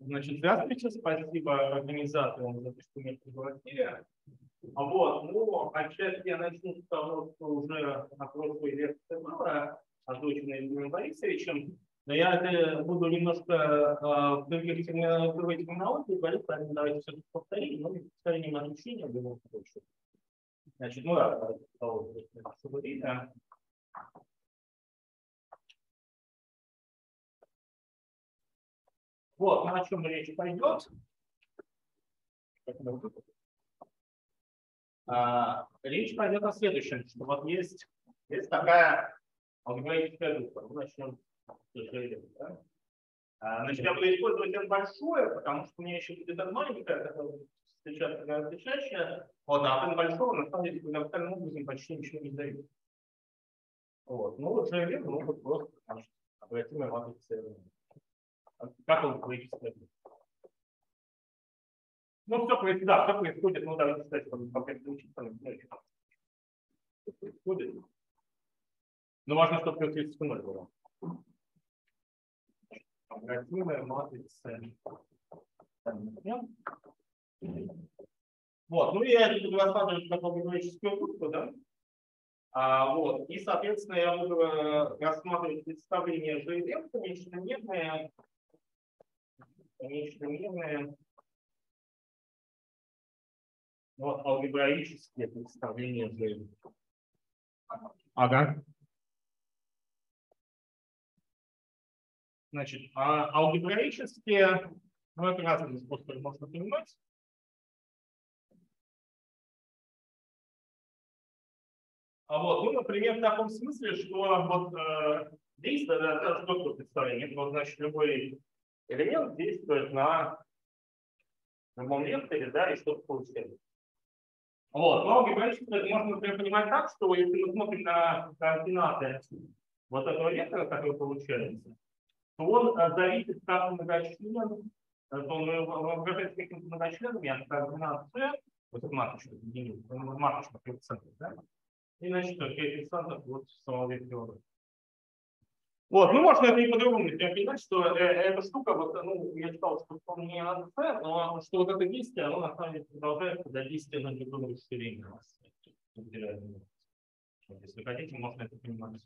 Значит, здравствуйте, спасибо организаторам за то, что меня пригласили. А вот, ну, отчасти я начну с того, что уже на прошлой лекции было озвучено Евгением Борисовичем, но я буду немножко э, в других терминологии говорить, поэтому давайте все-таки повторим, но обучения в любом случае. Значит, ну Вот, ну о чем речь пойдет. А, речь пойдет о следующем, что вот есть, есть такая алгоритмическая группа. Мы начнем с да? а, Значит, я буду использовать n большое, потому что у меня еще будет n маленькая, которая встречается гораздо чаще. Вот, а n большого на самом деле фундаментальным образом почти ничего не дает. Вот. Ну, вот JVM могут просто значит, обратимые матрицы как он происходит? Ну, все происходит, да, все происходит, ну, давайте, кстати, пока это учиться, ну, происходит. Но важно, чтобы 30 0 было. Обратимая матрица. Вот, ну я буду рассматривать как алгебраическую группу, да? А, вот, и, соответственно, я буду э, рассматривать представление GLM, конечно, мерное, конечномерные вот, алгебраические представления жизни. Ага. Значит, а алгебраические, ну это разные способы можно понимать. А вот, ну, например, в таком смысле, что вот э, действие, да, что такое представление? Это вот, значит, любой элемент действует на любом векторе, да, и что-то получается. Вот, но алгебраически это можно, например, понимать так, что если мы смотрим на координаты вот этого вектора, который получается, то он э, зависит как многочлен, э, то он выражается каким-то многочленом, я координат C, вот это маточка, маточка коэффициентов, да, и значит, коэффициентов вот самого вектора. Вот, ну можно это и по-другому понимать, что э, эта штука, вот, ну, я читал, что он не C, но что вот это действие, оно на самом деле продолжается до действия на любом расширении. Если хотите, можно это понимать.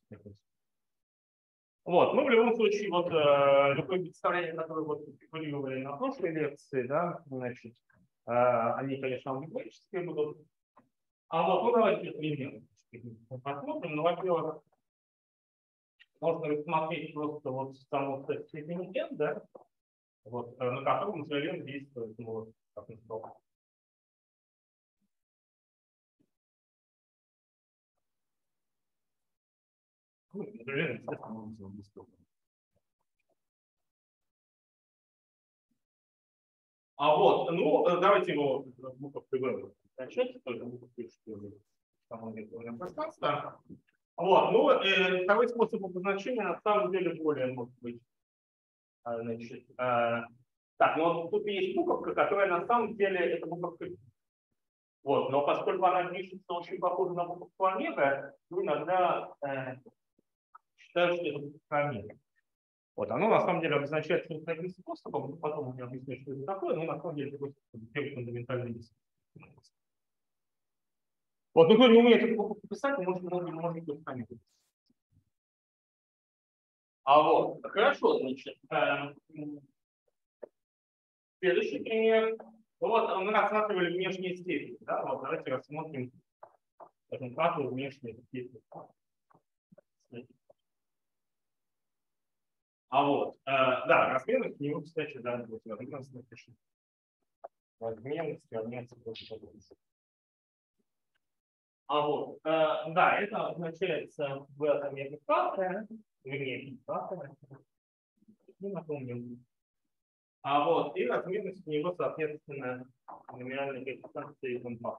Вот, ну в любом случае, вот э, любое представление, которое вот фигурировали на прошлой лекции, да, значит, э, они, конечно, алгебраические будут. А вот, ну давайте пример посмотрим. Ну, во-первых, можно рассмотреть просто вот саму степень да, вот, э, на котором JVM действует, ну, вот, как. Ну, действует. А вот, ну, э, давайте его буковкой выбрать. Начать, только буковкой, что самое пространство. Вот, ну, э, второй способ обозначения на самом деле более может быть. А, значит, э, так, ну тут есть буковка, которая на самом деле это буковка. Вот, но поскольку она пишется очень похожа на буковку омега, то иногда э, считают, что это буковка омега. Вот, оно на самом деле обозначается таким способом, потом я объясню, что это такое, но на самом деле первый фундаментальный язык. Вот, ну, кто не умеет это писать, может, может, может быть, сами А вот, хорошо, значит, э, следующий пример. Вот мы рассматривали внешние степени. Да? Вот давайте рассмотрим, так, внешние степени. А вот, э, да, размерность него, кстати, да, вот размерность напишем. Размерность равняется больше а вот, э, да, это означается в этом языке, вернее, не напомню. А вот, и размерность у него, соответственно, номинальной коэффициенции M2.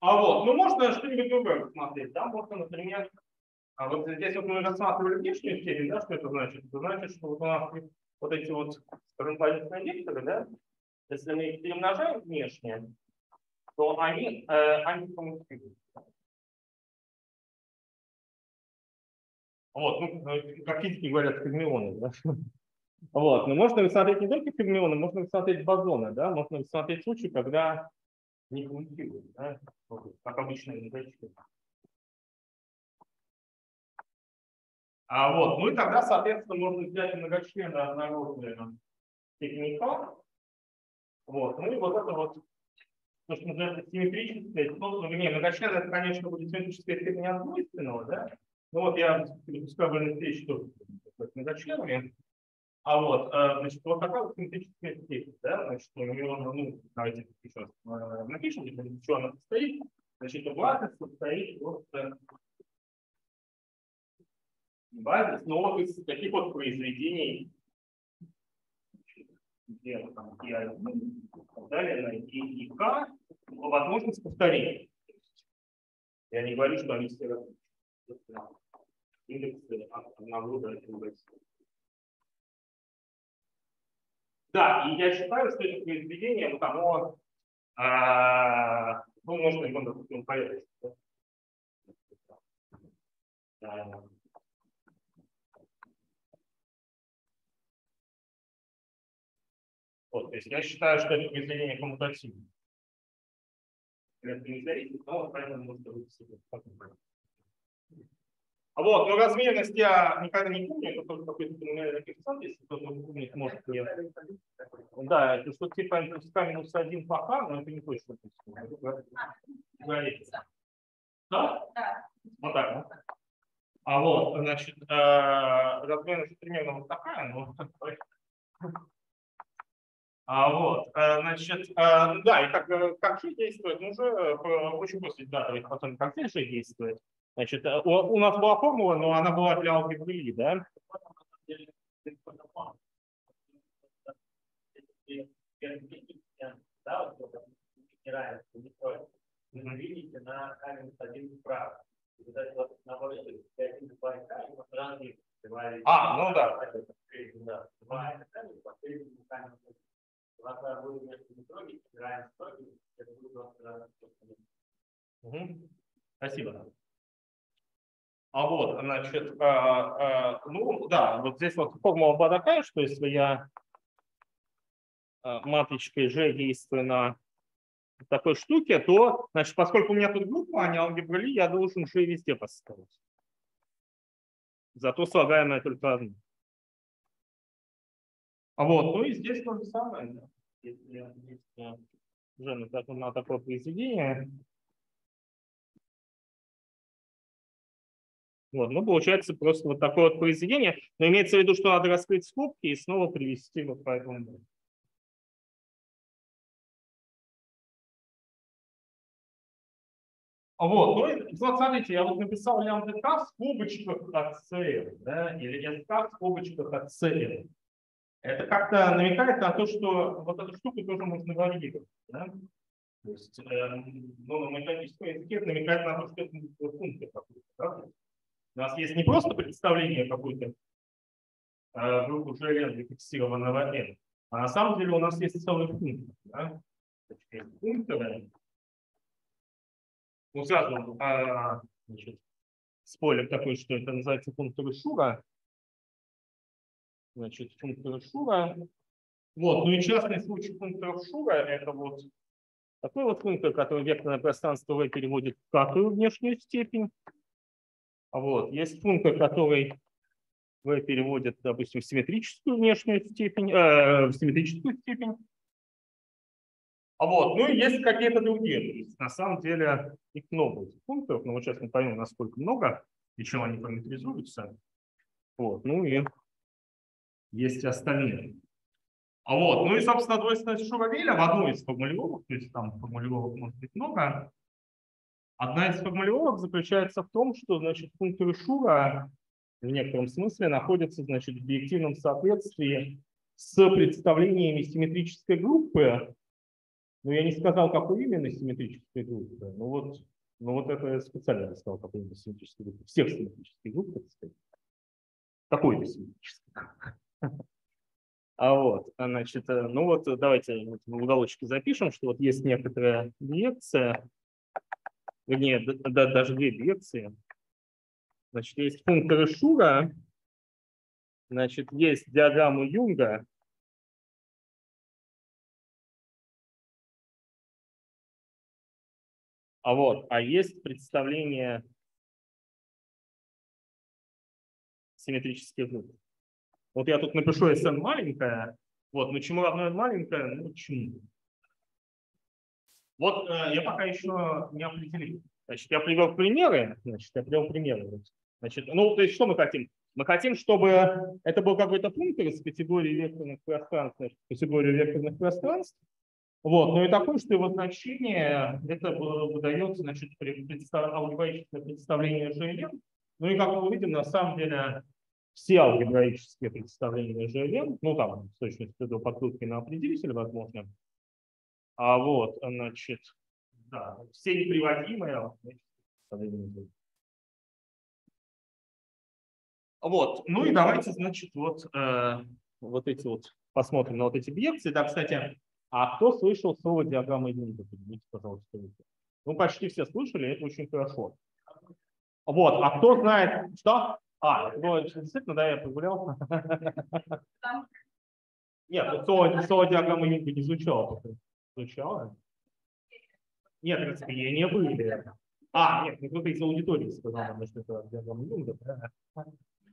А вот, ну можно что-нибудь другое посмотреть, да, можно, например, а вот здесь вот мы рассматривали внешнюю степень, да, что это значит? Это значит, что вот у нас вот эти вот, скажем, позиционные векторы, да, если мы их перемножаем внешне, то они э, антикоммутируют. Вот, ну, как физики говорят, фермионы, да? Вот, но можно рассмотреть не только фермионы, можно рассмотреть бозоны, да, можно рассмотреть случаи, когда не коммутируют, да, как обычные многочлы. А вот, ну и тогда, соответственно, можно взять многочлены однородные степени Вот, ну и вот это вот, то, что называется симметрическое, ну, не, многочлен это, конечно, будет симметрическая степень однойственного, да, ну вот я допускаю в встрече тоже многочленами, а вот, э, значит, вот такая вот симметрическая степень, да, значит, у нее, ну, давайте еще раз э, напишем, из чего она состоит. Значит, базы состоит вот базис новых из таких вот произведений, где там и так далее, на и, К, возможность повторения. Я не говорю, что они все различны. Индексы одного до индекса. Да, и я считаю, что это произведение, вот оно, а, ну, можно его на таком порядке. Вот, то есть я считаю, что это произведение коммутативное. Выписать. Вот, но размерность я никогда не помню, это только какой-то номинальный коэффициент, если кто-то помнит, может мне. Да, это что типа плюс k минус 1 по k, но это не точно. Говорится. Да? Да. Вот так, да? А вот, значит, э, размерность примерно вот такая, но а вот, э, значит, э, да, и как, как же действует, ну, уже очень после, да, давайте посмотрим, как же действует. Значит, э, у, у нас была формула, но она была для алгебры, да? Видите, на камень один вправо. А, ну да. Спасибо. А вот, значит, а, а, ну да, вот здесь вот формула была что если я а, матричкой G действую на такой штуке, то, значит, поскольку у меня тут группа, а не алгебра я должен G везде поставить. Зато слагаемое только одно. А вот, ну и здесь то же самое. Да. Если есть G на, такое произведение, Вот, ну, получается просто вот такое вот произведение. Но имеется в виду, что надо раскрыть скобки и снова привести вот по этому. Вот, ну, и, вот смотрите, я вот написал лямбда в скобочках от CL, да, или SK в скобочках от CL. Это как-то намекает на то, что вот эту штуку тоже можно варьировать. Да? То есть, э, ну, на математическом языке намекает на то, что это функция какая-то. Да? У нас есть не просто представление какой-то э, группы GLN зафиксированного N, а на самом деле у нас есть целый пункт. Да? Пункты, ну, сразу а, значит, спойлер такой, что это называется функторы Шура. Значит, функторы Шура. Вот, ну и частный случай функторов Шура это вот такой вот функтор, который векторное пространство V переводит в какую внешнюю степень. Вот. Есть функтор, который V переводит, допустим, в симметрическую внешнюю степень, э, в симметрическую степень. А вот, ну и есть какие-то другие. То есть, на самом деле их много этих функторов, но вот сейчас не пойму, насколько много и чем они параметризуются. Вот, ну и есть остальные. А вот, ну и, собственно, двойственность Шуравеля в одной из формулировок, то есть там формулировок может быть много, Одна из формулировок заключается в том, что значит, функторы Шура в некотором смысле находятся значит, в объективном соответствии с представлениями симметрической группы. Но я не сказал, какой именно симметрической группы. Ну вот, ну вот это я специально сказал, какой именно симметрической группы. Всех симметрических групп, так сказать. Какой-то симметрической. А вот, значит, э, ну вот давайте в уголочке запишем, что вот есть некоторая лекция, вернее, да, даже две лекции. Значит, есть функторы Шура, значит, есть диаграмму Юнга, А вот, а есть представление симметрических групп. Вот я тут напишу SN маленькая, вот, но чему равно маленькая, ну почему? Вот э, я пока еще не определил. Значит, я привел примеры, значит, я привел примеры. Значит, ну, то есть что мы хотим? Мы хотим, чтобы это был какой-то пункт из категории векторных пространств, значит, категорию векторных пространств, вот, ну и такое, что его значение, это выдается, значит, при алгебраическое представление GLM. Ну и как мы увидим, на самом деле все алгебраические представления GLM, ну там, с точностью до подкрутки на определитель, возможно, а вот, значит, да, все неприводимые Вот, ну и давайте, значит, вот, э, вот эти вот, посмотрим на вот эти объекты. Да, кстати, а кто слышал слово диаграмма Юнга? Поднимите, пожалуйста, руки. Ну, почти все слышали, это очень хорошо. Вот, а кто знает, что? А, было действительно, да, я прогулял. Нет, слово диаграмма Юнга не звучало. Звучало? Нет, распределения были. А, нет, ну кто-то из аудитории сказал, что это диаграмма Юнга.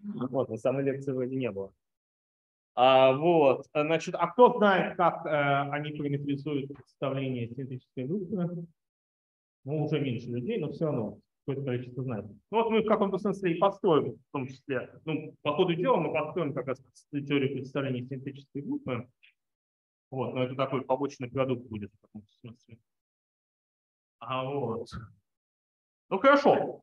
Вот, на самой лекции вроде не было. А, вот, значит, а кто знает, как э, они параметризуют представление синтетической группы? Ну, уже меньше людей, но все равно какое-то количество знает. Ну, вот мы в каком-то смысле и построим, в том числе, ну, по ходу дела мы построим как раз теорию представления синтетической группы. Вот, но это такой побочный продукт будет в каком-то смысле. А вот. Ну, хорошо.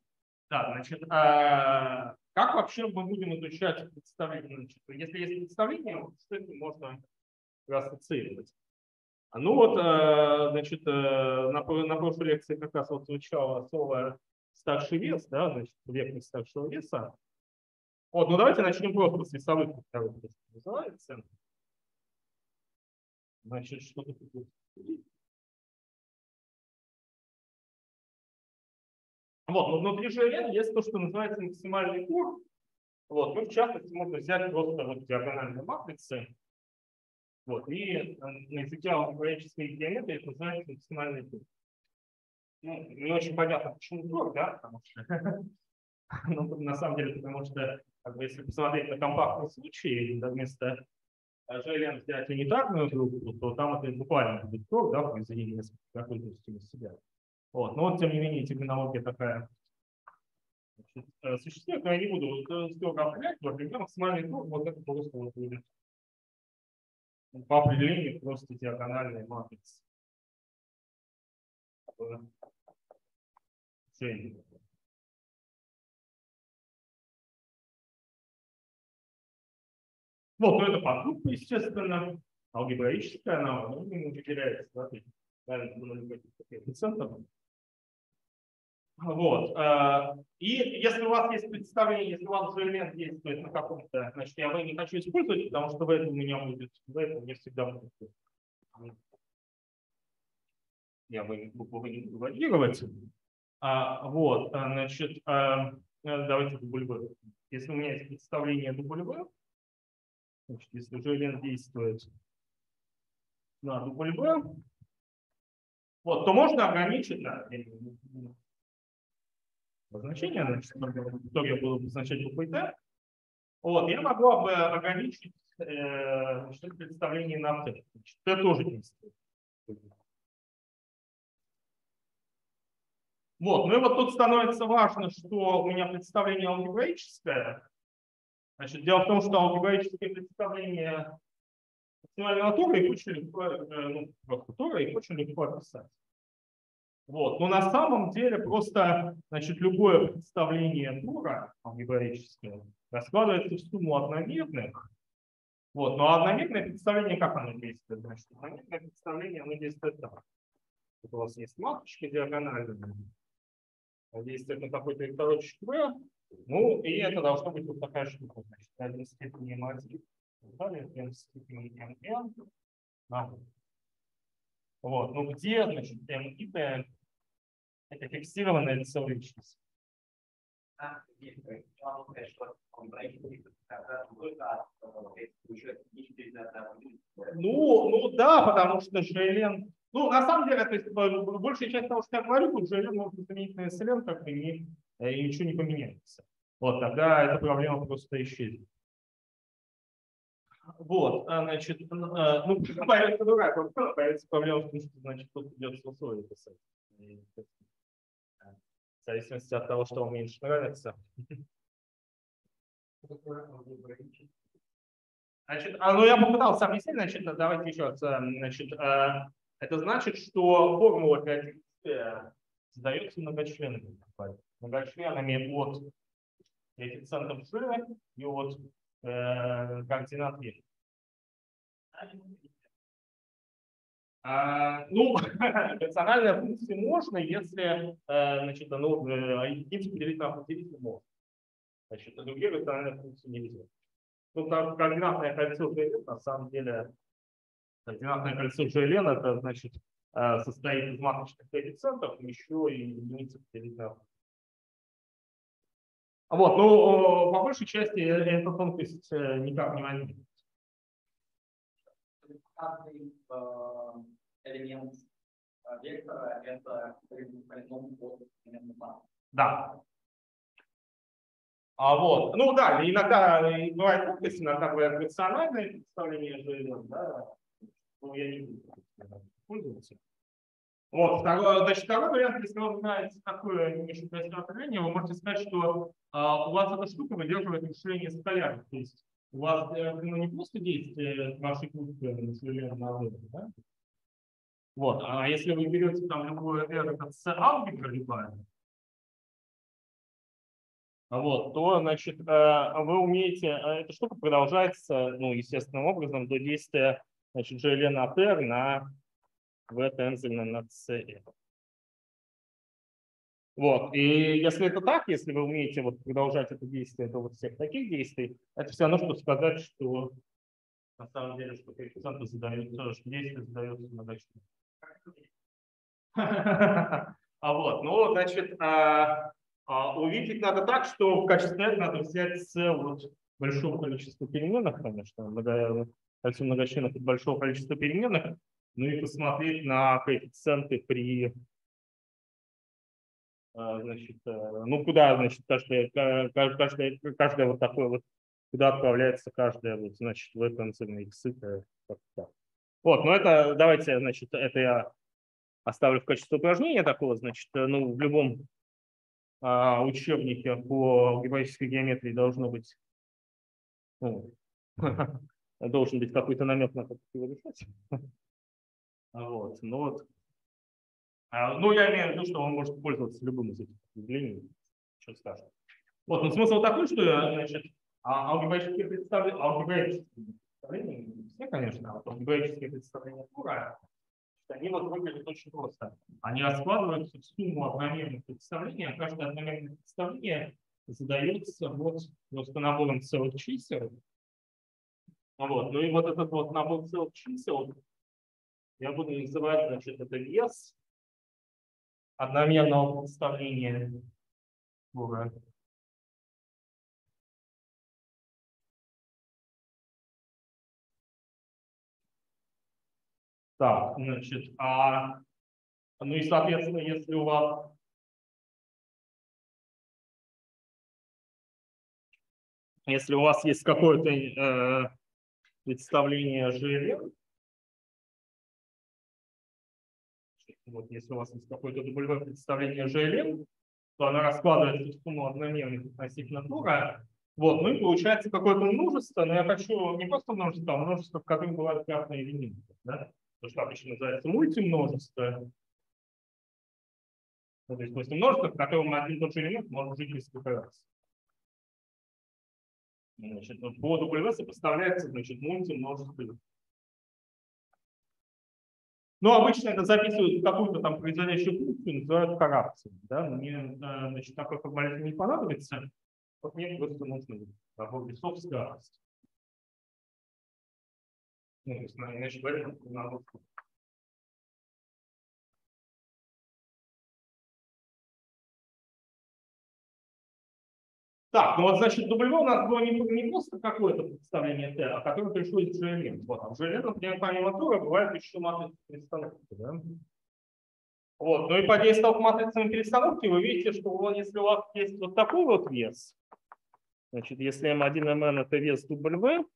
Да, значит, а, как вообще мы будем изучать представление? Значит, если есть представление, с этим можно ассоциировать. Ну вот, э, значит, э, на, на прошлой лекции как раз вот звучало слово старший вес, да, значит, вектор старшего веса. Вот, ну давайте начнем просто с весовых векторов, называется. Значит, что тут Вот, но внутри GLN есть то, что называется максимальный кур. Вот, ну, в частности, можно взять просто вот диагональные матрицы. Вот, и на языке алгебраической геометрии это называется максимальный кур. Ну, не очень понятно, почему кур, да, потому что, ну, на самом деле, потому что, как бы, если посмотреть на компактный случай, вместо GLN взять унитарную группу, то там это буквально будет кур, да, произведение окружностей из себя. Вот. Но вот, тем не менее, терминология такая э, существует, но я не буду строго определять, например, максимальный круг, вот это просто вот будет по определению просто диагональная матрица. Вот, ну это подгруппа, естественно, алгебраическая, она ну, выделяется, да, наверное, коэффициентов. Вот. Э, и если у вас есть представление, если у вас уже элемент действует на каком-то, значит, я его не хочу использовать, потому что в этом у меня будет, в этом не всегда будет. Я бы не буду варьировать. А, вот, а, значит, а, давайте дубль Если у меня есть представление дубль значит, если элемент действует на дубль вот, то можно ограничить, да, значение, значит, в итоге буду обозначать буквой Т, вот, я могу бы ограничить э, представление на Т. Т тоже действует. Вот, ну и вот тут становится важно, что у меня представление алгебраическое. Значит, дело в том, что алгебраическое представление максимальной натуры их очень легко, э, ну, просто их очень легко описать. Вот. Но на самом деле просто значит, любое представление тура алгебраическое раскладывается в сумму одномерных. Вот. Но одномерное представление, как оно действует? Значит, одномерное представление оно действует так. Вот у вас есть маточка диагональная, действует на какой-то векторочек V, ну и это должно быть вот такая штука. Значит, 1 степени m1, далее 1 степени mn на вот. Ну где, значит, m и p это фиксированная целая. А, раз только уже Ну, ну да, потому что Желен, ну на самом деле, то есть большая часть того, что я говорю, вот Желен может заменить на SLN, как и, не, и ничего не поменяется. Вот тогда эта проблема просто исчезнет. Вот, значит, ну, появится другая проблема, появится проблема в том, что, значит, тут придется условия писать. В зависимости от того, что вам меньше нравится. Значит, а, ну я попытался объяснить, значит, давайте еще раз. Значит, это значит, что формула для действия задается многочленными. Многочленами от коэффициентов G и от э, координат E. А, ну, рациональные функции можно, если э, значит, ну, единицу поделить на определитель можно. Значит, другие рациональные функции нельзя. Ну, там координатное кольцо на самом деле, координатное кольцо GLN, это, значит, э, состоит из маточных коэффициентов, еще и единицы на вот, ну, по большей части эта тонкость никак не возникнет каждый э, элемент э, вектора это полином от элемента. Да. А вот, ну да, иногда бывает тонкость, иногда бывает рациональное представление желез, да, ну я не буду пользоваться. Вот, второй, значит, второй вариант, если вы знаете такое немножко определение, вы можете сказать, что а, у вас эта штука выдерживает решение скалярных. То есть у вас ну, не просто действие вашей группы на современном да? Вот, а если вы берете там любое R, это с алгебра любая, вот, то, значит, э, вы умеете, э, эта штука продолжается, ну, естественным образом до действия, значит, GLN от R на V тензельно на C. Вот. И если это так, если вы умеете вот продолжать это действие до вот всех таких действий, это все равно, что сказать, что на самом деле, что коэффициенты задаются, что действие задается многочисленным. А вот, ну, значит, а, а, увидеть надо так, что в качестве надо взять вот большого количества переменных, конечно, много, кольцо многочленных от большого количества переменных, ну и посмотреть на коэффициенты при а, значит, э, ну куда, значит, каждое, каждое, каждое вот такое вот, куда отправляется каждая, вот, значит, в этом иксы. Вот, ну это, давайте, значит, это я оставлю в качестве упражнения такого, значит, э, ну в любом а, учебнике по алгебраической геометрии должно быть, ну, должен быть какой-то намек на то, как его решать. Вот, ну вот, а, ну, я имею в виду, что он может пользоваться любым из этих определений. Ничего страшного. Вот, но смысл такой, что значит, а, алгебраические представления, алгебраические представления, не все, конечно, а алгебраические представления Тура, они вот выглядят очень просто. Они раскладываются в сумму одномерных представлений, а каждое одномерное представление задается вот просто набором целых чисел. Вот. Ну и вот этот вот набор целых чисел я буду называть, значит, это вес одномерного представления Бога. Так, значит, а, ну и, соответственно, если у вас если у вас есть какое-то э, представление ЖЛ, Вот если у вас есть какое-то дублевое представление GLM, то она раскладывается в сумму одномерных относительно тура. Вот, ну и получается какое-то множество, но я хочу не просто множество, а множество, в котором бывают кратные элементы. Да? То, что обычно называется мультимножество. Ну, то есть, множество, в котором один и тот же элемент может жить несколько раз. Значит, по W сопоставляется значит, мультимножество но ну, обычно это записывают какую-то там производящую функцию, называют характером. Да? Мне э, значит, такой формализм не понадобится. Вот мне просто нужно набор весов скорость. Ну, то есть, значит, в этом Так, ну вот, значит, W у нас было не, не просто какое-то представление T, а которое пришло из GLN. Вот, а в GLN, например, помимо Тура, бывает еще матрица перестановки. Да? Вот, ну и по действию матрицами перестановки вы видите, что вот, если у вас есть вот такой вот вес, значит, если M1, Mn это вес W,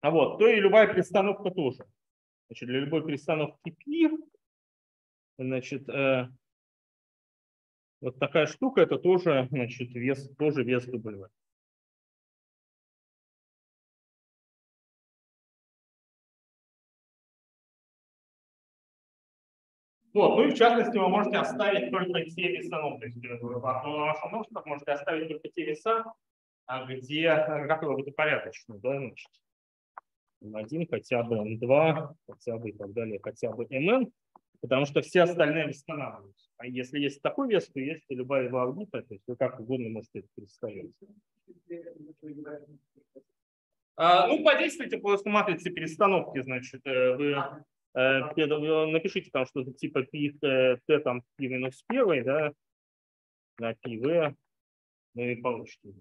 а вот, то и любая перестановка тоже. Значит, для любой перестановки π, значит, э, вот такая штука, это тоже, значит, вес, тоже вес W. Вот, ну и в частности вы можете оставить только те веса, ну, то есть на вашем ножках можете оставить только те веса, а где, которые будут порядочные, да, значит, М1 хотя бы М2, хотя бы и так далее, хотя бы МН, потому что все остальные восстанавливаются. А если есть такой вес, то есть и любая его орбита, то есть вы как угодно можете это перестроить. А, ну, подействуйте просто матрицы перестановки, значит, э, э, вы напишите там что-то типа пи, э, т там пи минус первый, да, на пи в, ну и получите.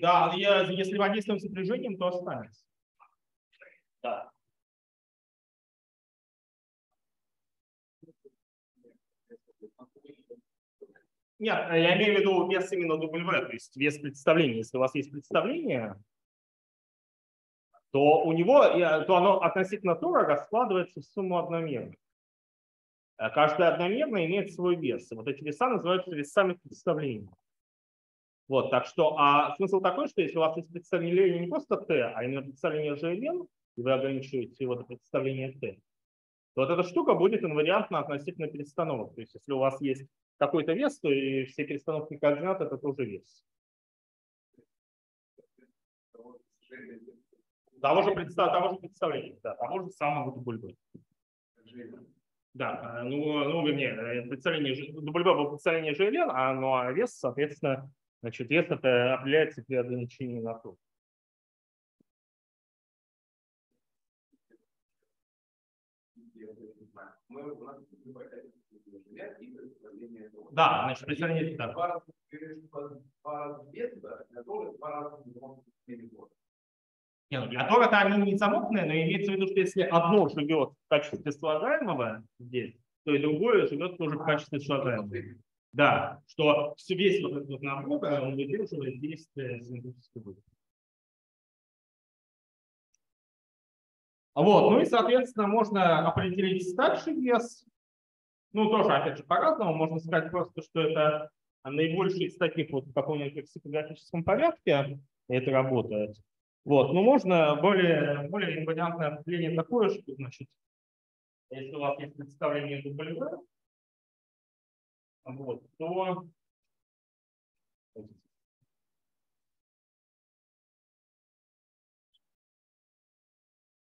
Да, я, если водительным сопряжением, то останется. Да. Нет, я имею в виду вес именно W, то есть вес представления. Если у вас есть представление, то у него, то оно относительно Тора раскладывается в сумму одномерных. Э, каждая одномерная имеет свой вес. Вот эти веса называются весами представления. Вот, так что, а смысл такой, что если у вас есть представление не просто t, а именно представление GLN, и вы ограничиваете его до представления t, то вот эта штука будет инвариантна относительно перестановок. То есть если у вас есть какой-то вес, то и все перестановки координат это тоже вес. Того же, представ... того же представления, да, того же самого бульбы. Да, ну, ну вернее, э, представление, бульба было представление GLN, а, ну, а вес, соответственно, Значит, вес это определяется при ограничении на круг. Да, значит, представление да. Два раза не, ну для Тора-то они не самотные, но имеется в виду, что если одно живет в качестве слагаемого здесь, то и другое живет тоже в качестве слагаемого. Да, что весь вот этот вот набор, он выдерживает действие синтетической выдачи. Вот, ну и, соответственно, можно определить старший вес. Ну, тоже, опять же, по-разному. Можно сказать просто, что это наибольший из таких вот в каком-нибудь лексикографическом порядке это работает. Вот, но можно более, более инвариантное определение такое, что, значит, если у вас есть представление W, вот, то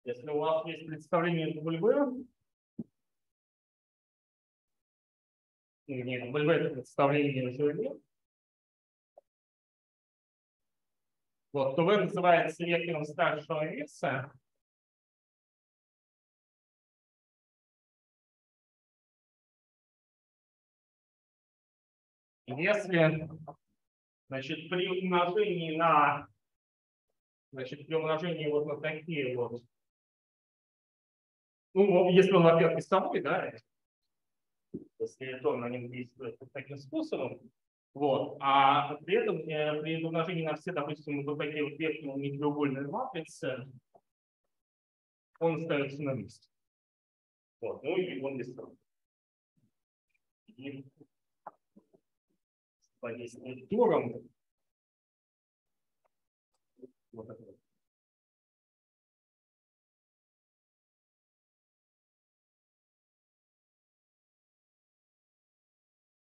если у вас есть представление W, нет, W это представление ЖВ, вот, то V называется вектором старшего веса, Если значит, при умножении на значит, при умножении вот на такие вот, ну, если он, во-первых, весовой, да, если то на нем действует таким способом, вот, а при этом э, при умножении на все, допустим, вот такие вот верхние нетреугольные матрицы, он остается на месте. Вот, ну и он весовой воздействовать тором. Вот это вот.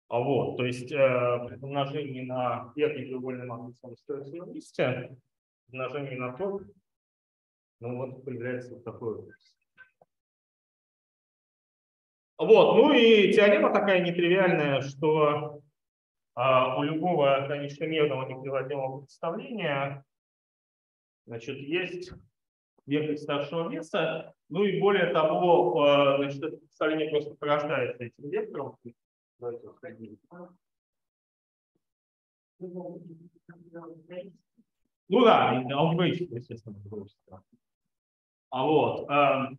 А вот, то есть э, при на верхний треугольный матрицу он остается на месте, умножение на тор, ну вот появляется вот такой вот. Вот, ну и теорема такая нетривиальная, что у любого конечномерного неприводимого представления значит, есть вектор старшего веса. Ну и более того, э, значит, это представление просто порождается этим вектором. Давайте ну да, алгебраически, естественно, алгебраически. А вот, э,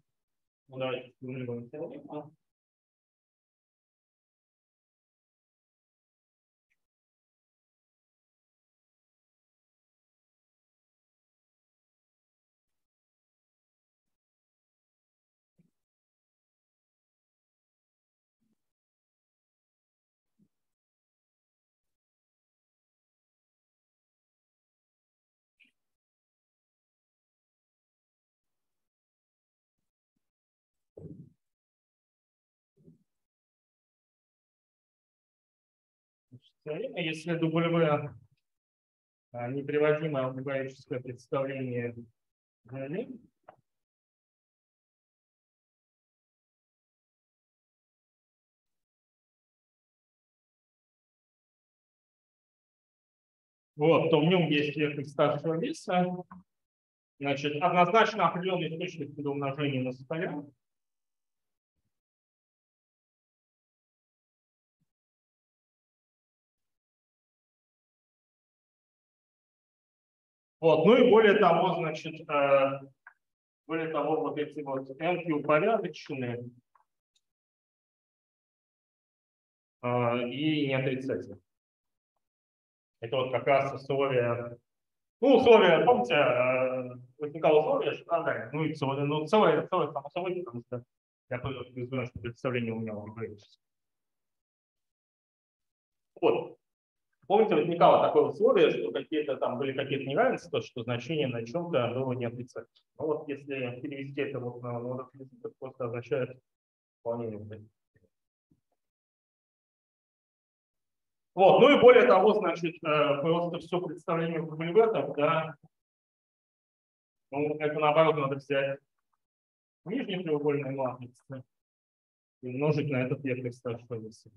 ну давайте теорема, если W неприводимое алгебраическое представление вот, то в нем есть вектор старшего веса. Значит, однозначно определенный источник для умножения на состояние. Вот, ну и более того, значит, э, более того, вот эти вот NQ упорядоченные э, и неотрицательные. Это вот как раз условия, ну, условия, помните, э, возникало условие, что надо, ну, и целое, ну, целое, целое само собой, потому что я признаю, что представление у меня логическое. Вот. Помните, возникало такое условие, что какие-то там были какие-то неравенства, что значение на чем-то было не отрицательно. Вот если перевести это вот на модуль, это просто означает вполне Вот, ну и более того, значит, э, просто все представление в бульветах, да, ну, это наоборот надо взять нижние треугольные матрицы и умножить на этот вектор старшего веса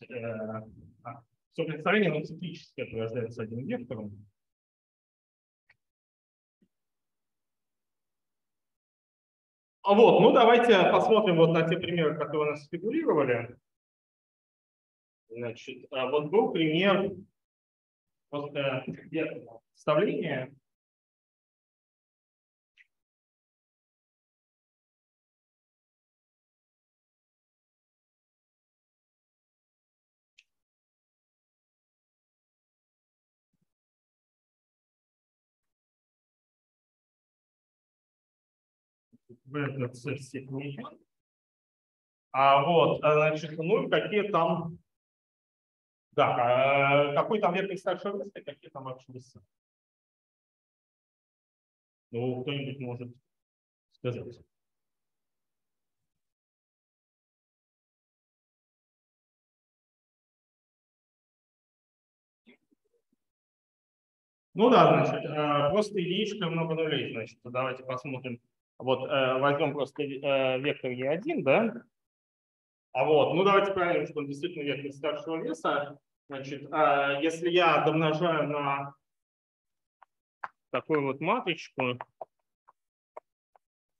есть, э, а, представление оно циклически рождается одним вектором. А вот, ну давайте посмотрим вот на те примеры, которые у нас фигурировали. Значит, а вот был пример просто представления в этот степени. А вот, а, значит, ну какие там, да, а, какой там верхний старшего места, какие там вообще веса. Ну, кто-нибудь может сказать. Ну да, значит, а, просто единичка много нулей, значит, давайте посмотрим, вот э, возьмем просто э, вектор E1, да? А вот, ну давайте проверим, что он действительно вектор старшего веса. Значит, э, если я домножаю на такую вот матричку,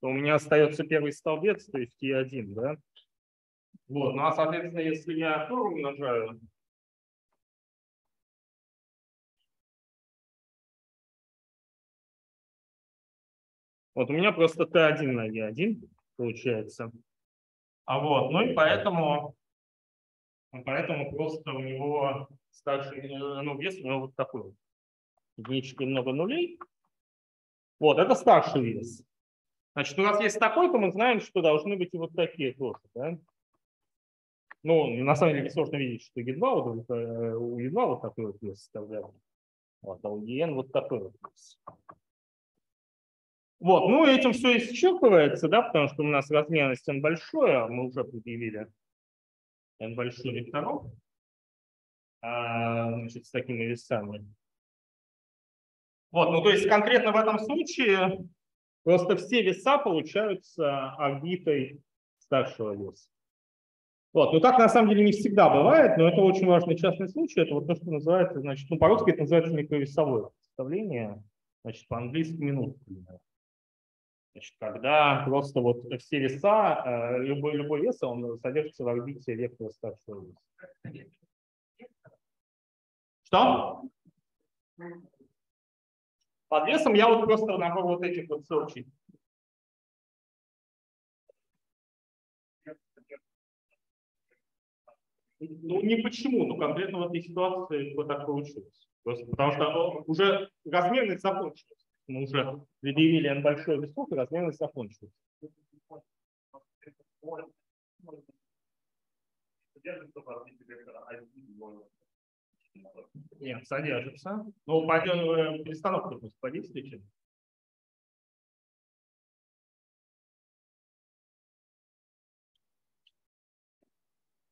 то у меня остается первый столбец, то есть E1, да? Вот, ну а соответственно, если я тоже умножаю Вот у меня просто Т1 на Е1 получается. А вот, ну и поэтому, поэтому просто у него старший, ну, вес у него вот такой вот. Единички много нулей. Вот, это старший вес. Значит, у нас есть такой, то мы знаем, что должны быть и вот такие тоже. Да? Ну, на самом деле сложно видеть, что Е2, вот, э, у Е2 вот такой вот вес составляет. Вот, а у ЕН вот такой вот вес. Вот, ну этим все исчерпывается, да, потому что у нас размерность n большое, а мы уже предъявили n большой векторов, а, значит, с такими весами. Вот, ну то есть конкретно в этом случае просто все веса получаются орбитой старшего веса. Вот, ну так на самом деле не всегда бывает, но это очень важный частный случай. Это вот то, что называется, значит, ну по-русски это называется микровесовое представление. Значит, по-английски минутку. Значит, когда просто вот все веса, э, любой, любой вес, он содержится в орбите вектора старшего веса. Что? Под весом я вот просто набор вот этих вот ссылочек. Ну, не почему, но конкретно в этой ситуации вот так получилось. Просто потому что уже размерность закончилась. Мы уже предъявили n большой весов, и размерность закончилась. Нет, содержится. Ну, пойдем э, перестановку просто подействуйте.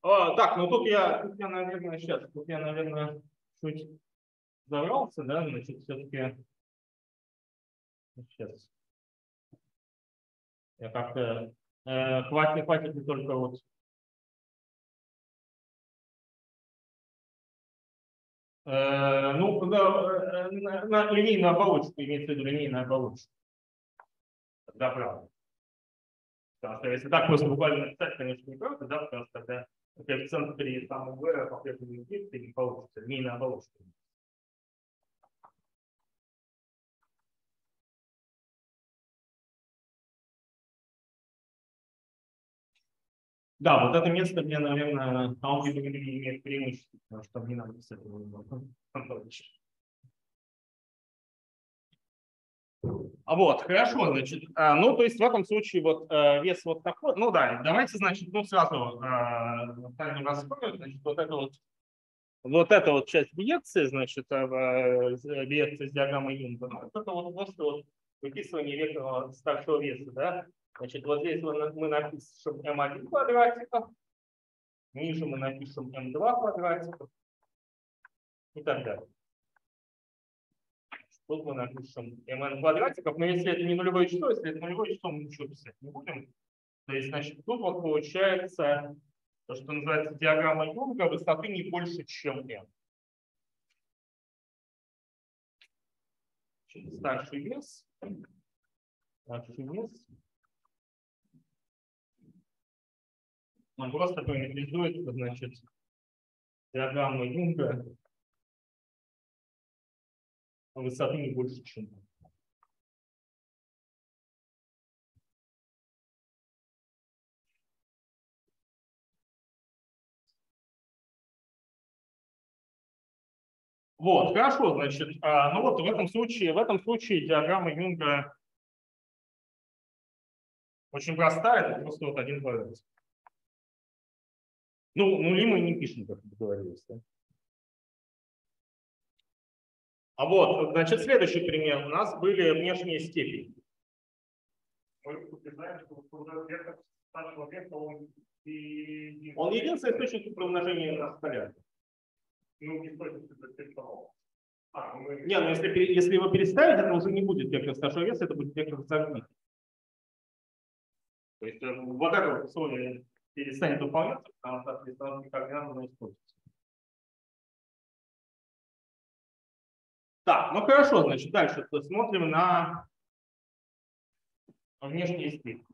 А, так, ну тут я, тут я, наверное, сейчас, тут я, наверное, чуть заврался, да, значит, все-таки сейчас я как-то э, хватит, хватит не только вот э, ну, да, э, на, на линейную оболочку, имеется в виду линейную оболочку. Да, правда. Потому что если так просто буквально написать, конечно, неправда, да, потому что тогда коэффициент при самом v по-прежнему не получится, линейная оболочка. Да, вот это место мне, наверное, аудиофилия имеет преимущество, потому что мне надо с этого а вот, хорошо, значит, а, ну, то есть в этом случае вот э, вес вот такой, ну да, давайте, значит, ну, сразу э, раскрою, значит, вот это вот, вот эта вот часть биекции, значит, э, биекция с диаграммой Юнга, ну, это вот просто вот выписывание вектора старшего веса, да, Значит, вот здесь мы напишем m1 квадратиков, ниже мы напишем m2 квадратиков и так далее. Тут мы напишем mn квадратиков, но если это не нулевое число, если это нулевое число, мы ничего писать не будем. То есть, значит, тут вот получается то, что называется диаграмма Юнга, высоты не больше, чем n. Старший вес, старший вес Он просто параметризует, значит, диаграмму Юнга высоты не больше, чем Вот, хорошо, значит, а, ну вот в этом случае, в этом случае диаграмма Юнга очень простая, это просто вот один квадрат. Ну, нули мы не пишем, как договорились. Да? А вот, значит, следующий пример. У нас были внешние степени. Он единственный источник при умножении на. Ну, источник а, мы... Не, ну если, если его переставить, это уже не будет вектор старшего веса, это будет вектор загнутый. То есть э, вот это вот условие перестанет выполняться, потому что перестановки координат не используется. Так, ну хорошо, значит, дальше смотрим на внешний стиль.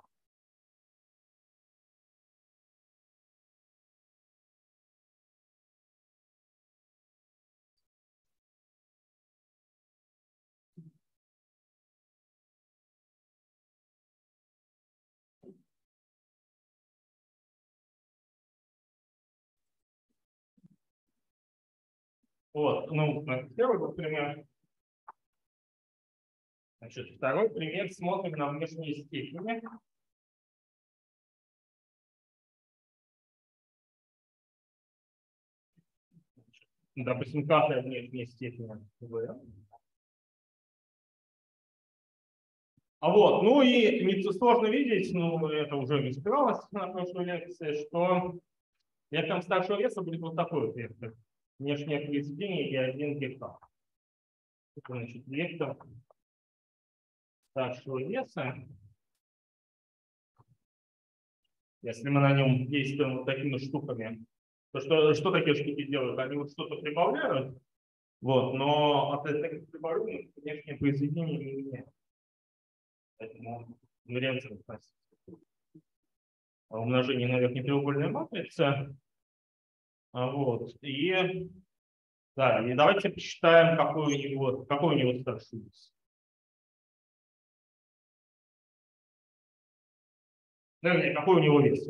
Вот, ну, первый был пример. Значит, второй пример смотрим на внешние степени. Допустим, каждая внешняя степень v. А вот, ну и не сложно видеть, ну это уже разбиралось на прошлой лекции, что вектором старшего веса будет вот такой вот вектор внешнее произведение и один гектар. Значит, вектор старшего веса. Если мы на нем действуем вот такими штуками, то что, что такие штуки делают? Они вот что-то прибавляют, Вот, но от этой приборы внешнее произведение не меняется. Поэтому вариант умножение на верхней треугольной матрице. А, вот. И, да, и давайте посчитаем, какой у него, какой у него старший вес. Ну, какой у него вес?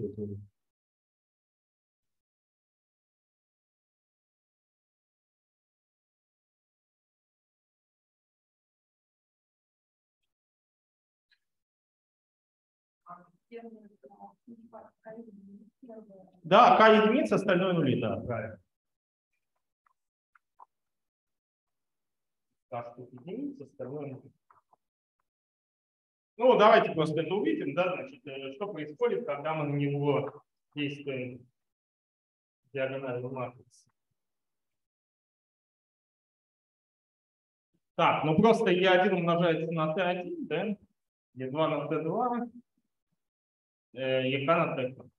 Да, К единица, остальное нули, да, правильно. К единица, остальное нули. Ну, давайте просто это увидим, да, значит, э, что происходит, когда мы на него действуем диагональную матрицу. Так, ну просто E1 умножается на T1, да? E2 на T2, ЕК на ТК.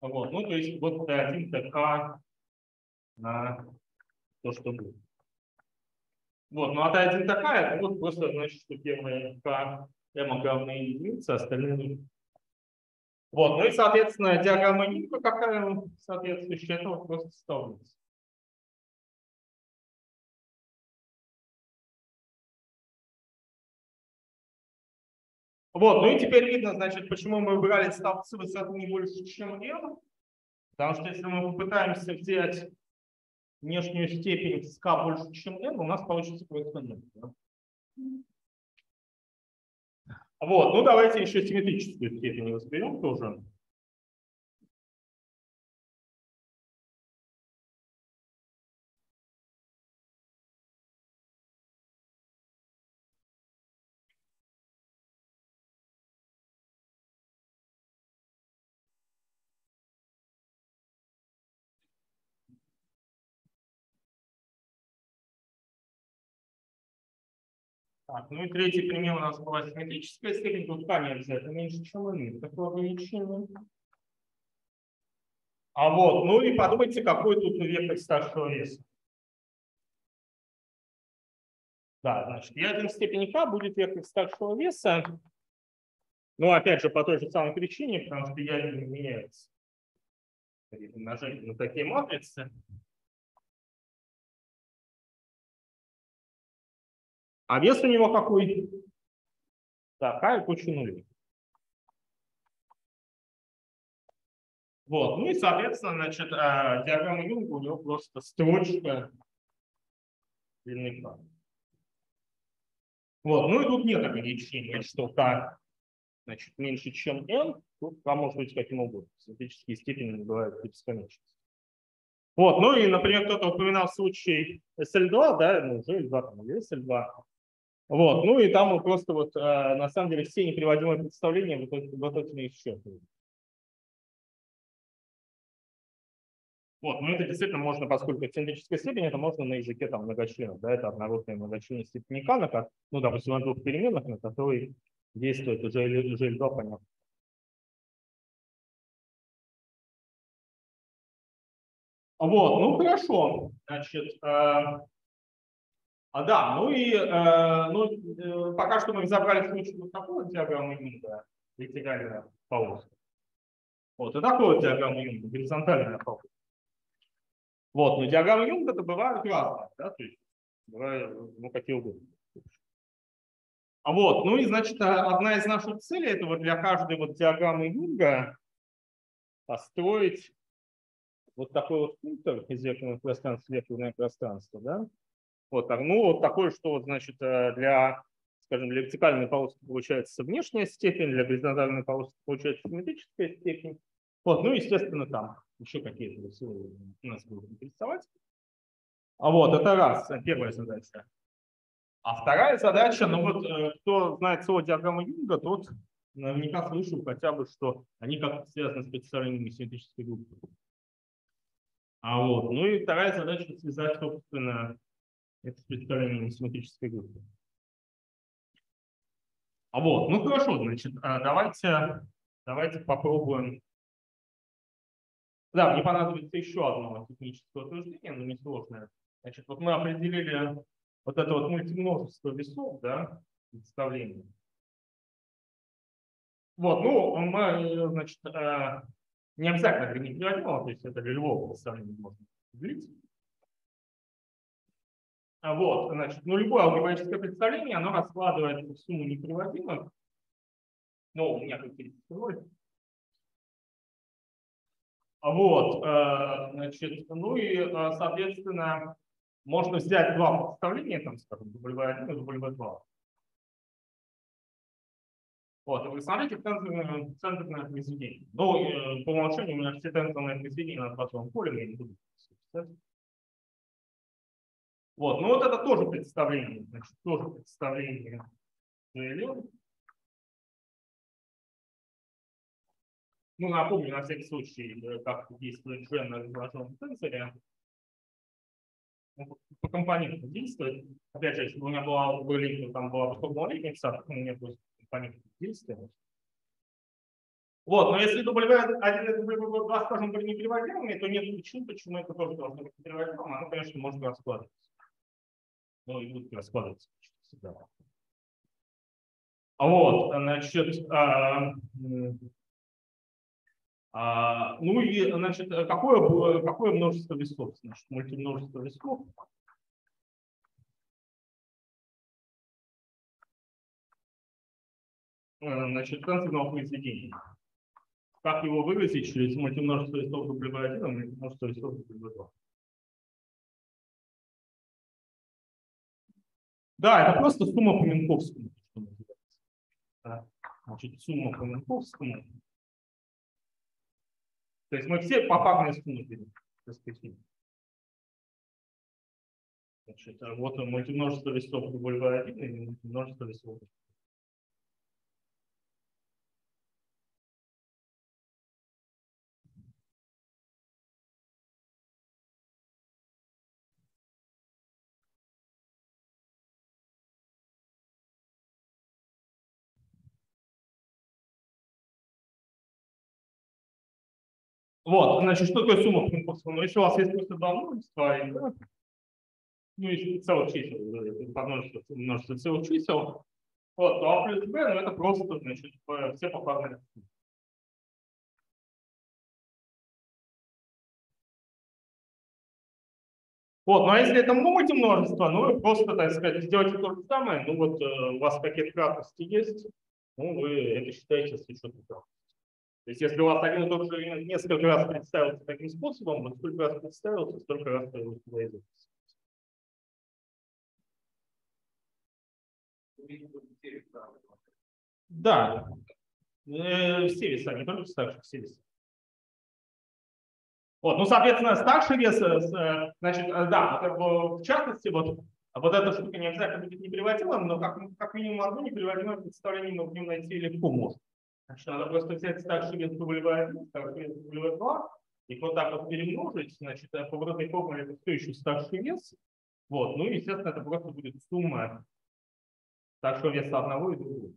Вот, ну то есть вот Т1 ТК на то, что будет. Вот, ну а Т1 такая, это вот просто значит, что первая К М равна единице, остальные Вот, ну и, соответственно, диаграмма Ньюта какая соответствующая, это вот просто ставится. Вот, ну и теперь видно, значит, почему мы выбрали столбцы высоты не больше, чем m. Потому что если мы попытаемся взять внешнюю степень с k больше, чем n, у нас получится просто 0. Да? Вот, ну давайте еще симметрическую степень разберем тоже. Так, ну и третий пример у нас была симметрическая степень. Тут К не обязательно меньше, чем n. Такое ограничение. А вот, ну и подумайте, какой тут вектор старшего веса. Да, значит, ядерной степени К будет вектор старшего веса. Ну, опять же, по той же самой причине, потому что ядер не меняется. Умножение на такие матрицы. А вес у него какой? Такая куча нулей. Вот, ну и, соответственно, значит, э, диаграмма Юнга у него просто строчка длины К. Вот, ну и тут нет ограничения, что К значит, меньше, чем n, тут К может быть каким угодно. Синтетические степени бывают бесконечности. Вот, ну и, например, кто-то упоминал случай SL2, да, ну, уже L2 там, или SL2. Вот, ну и там мы просто вот, э, на самом деле, все неприводимые представления подготовлены еще. Вот, ну это действительно можно, поскольку цилиндрическая степень, это можно на языке там многочленов, да, это однородная многочленная степень Канака, ну, допустим, на двух переменных, на которые действует уже, уже L2, понятно. Вот, ну хорошо, значит, э, а, да, ну и э, ну, э, пока что мы разобрали случай вот такого диаграммы Юнга, вертикальная полоска. Вот, и такой диаграммы Юнга, горизонтальная полоска. Вот, но диаграммы Юнга это бывают разные, да, то есть бывают, ну, какие угодно. А вот, ну и значит, одна из наших целей это вот для каждой вот диаграммы Юнга построить вот такой вот функтор из векторного пространства, векторное пространство, да, вот, ну, вот такое, что, значит, э, для, скажем, для вертикальной полоски получается внешняя степень, для горизонтальной полоски получается симметрическая степень. Вот, ну, естественно, там еще какие-то у нас будут интересовать. А вот, это раз, первая задача. А вторая задача, ну вот, э, кто знает слово диаграммы Юнга, тот наверняка слышал хотя бы, что они как-то связаны с представлением симметрической группы. А вот, ну и вторая задача связать, собственно, это представление симметрической группы. А вот, ну хорошо, значит, а давайте, давайте попробуем. Да, мне понадобится еще одно техническое утверждение, но несложное. Значит, вот мы определили вот это вот мультимножество весов, да, представление. Вот, ну, мы, значит, э, не обязательно гранит то есть это для любого представления можно определить. А вот, значит, ну, любое алгебраическое представление, оно раскладывается в сумму неприводимых. Ну, у меня какие-то Вот, э, значит, ну и, э, соответственно, можно взять два представления, там, скажем, W1 и W2. Вот, вы смотрите центрное, центрное произведение. Ну, э, по умолчанию у меня все центрные произведения на двадцатом поле, я не буду Вот, ну вот это тоже представление, значит, тоже представление. Ну, напомню, на всякий случай, э, как действует G на изображенном сенсоре. По компонентам действует. Опять же, если бы у меня была, были, там была формула Лейбница, то у меня будет компонент действия. Вот, но если W1 и W2, скажем, были непереводимыми, то нет причин, почему это тоже должно быть переводимым. Оно, конечно, может раскладываться. Ну и будет раскладываться всегда. Вот, значит, а, а, ну и, значит, какое, какое множество весов? Значит, мультимножество весов. Э, значит, тензорного произведения. Как его выразить через мультимножество весов W1 и мультимножество весов W2? Да, это просто сумма по Минковскому. Значит, сумма по Минковскому то есть мы все попарные суммы берем. Значит, вот мультимножество весов W1 и мультимножество весов Вот, значит, что такое сумма функций? Ну, если у вас есть просто два множества, да, ну, если целых чисел, множество, множество целых чисел, вот, то А плюс Б, ну, это просто, значит, все попарные. Вот, ну а если это мультимножество, ну вы просто, так сказать, сделайте то же самое, ну вот э, у вас пакет кратности есть, ну вы это считаете с учетом кратности. То есть если у вас один и тот же элемент несколько раз представился таким способом, вот сколько раз представился, столько раз и Да, э, все веса, не только старших, все веса. Вот, ну, соответственно, старший вес, э, значит, э, да, в частности, вот, вот эта штука не обязательно будет неприводимым, но как, как минимум одно неприводимое представление мы в нем найти легко можем. Значит, надо просто взять старший вес W1, старший вес W2, и вот так вот перемножить, значит, по вот этой формуле это все еще старший вес. Вот, ну и, естественно, это просто будет сумма старшего веса одного и другого.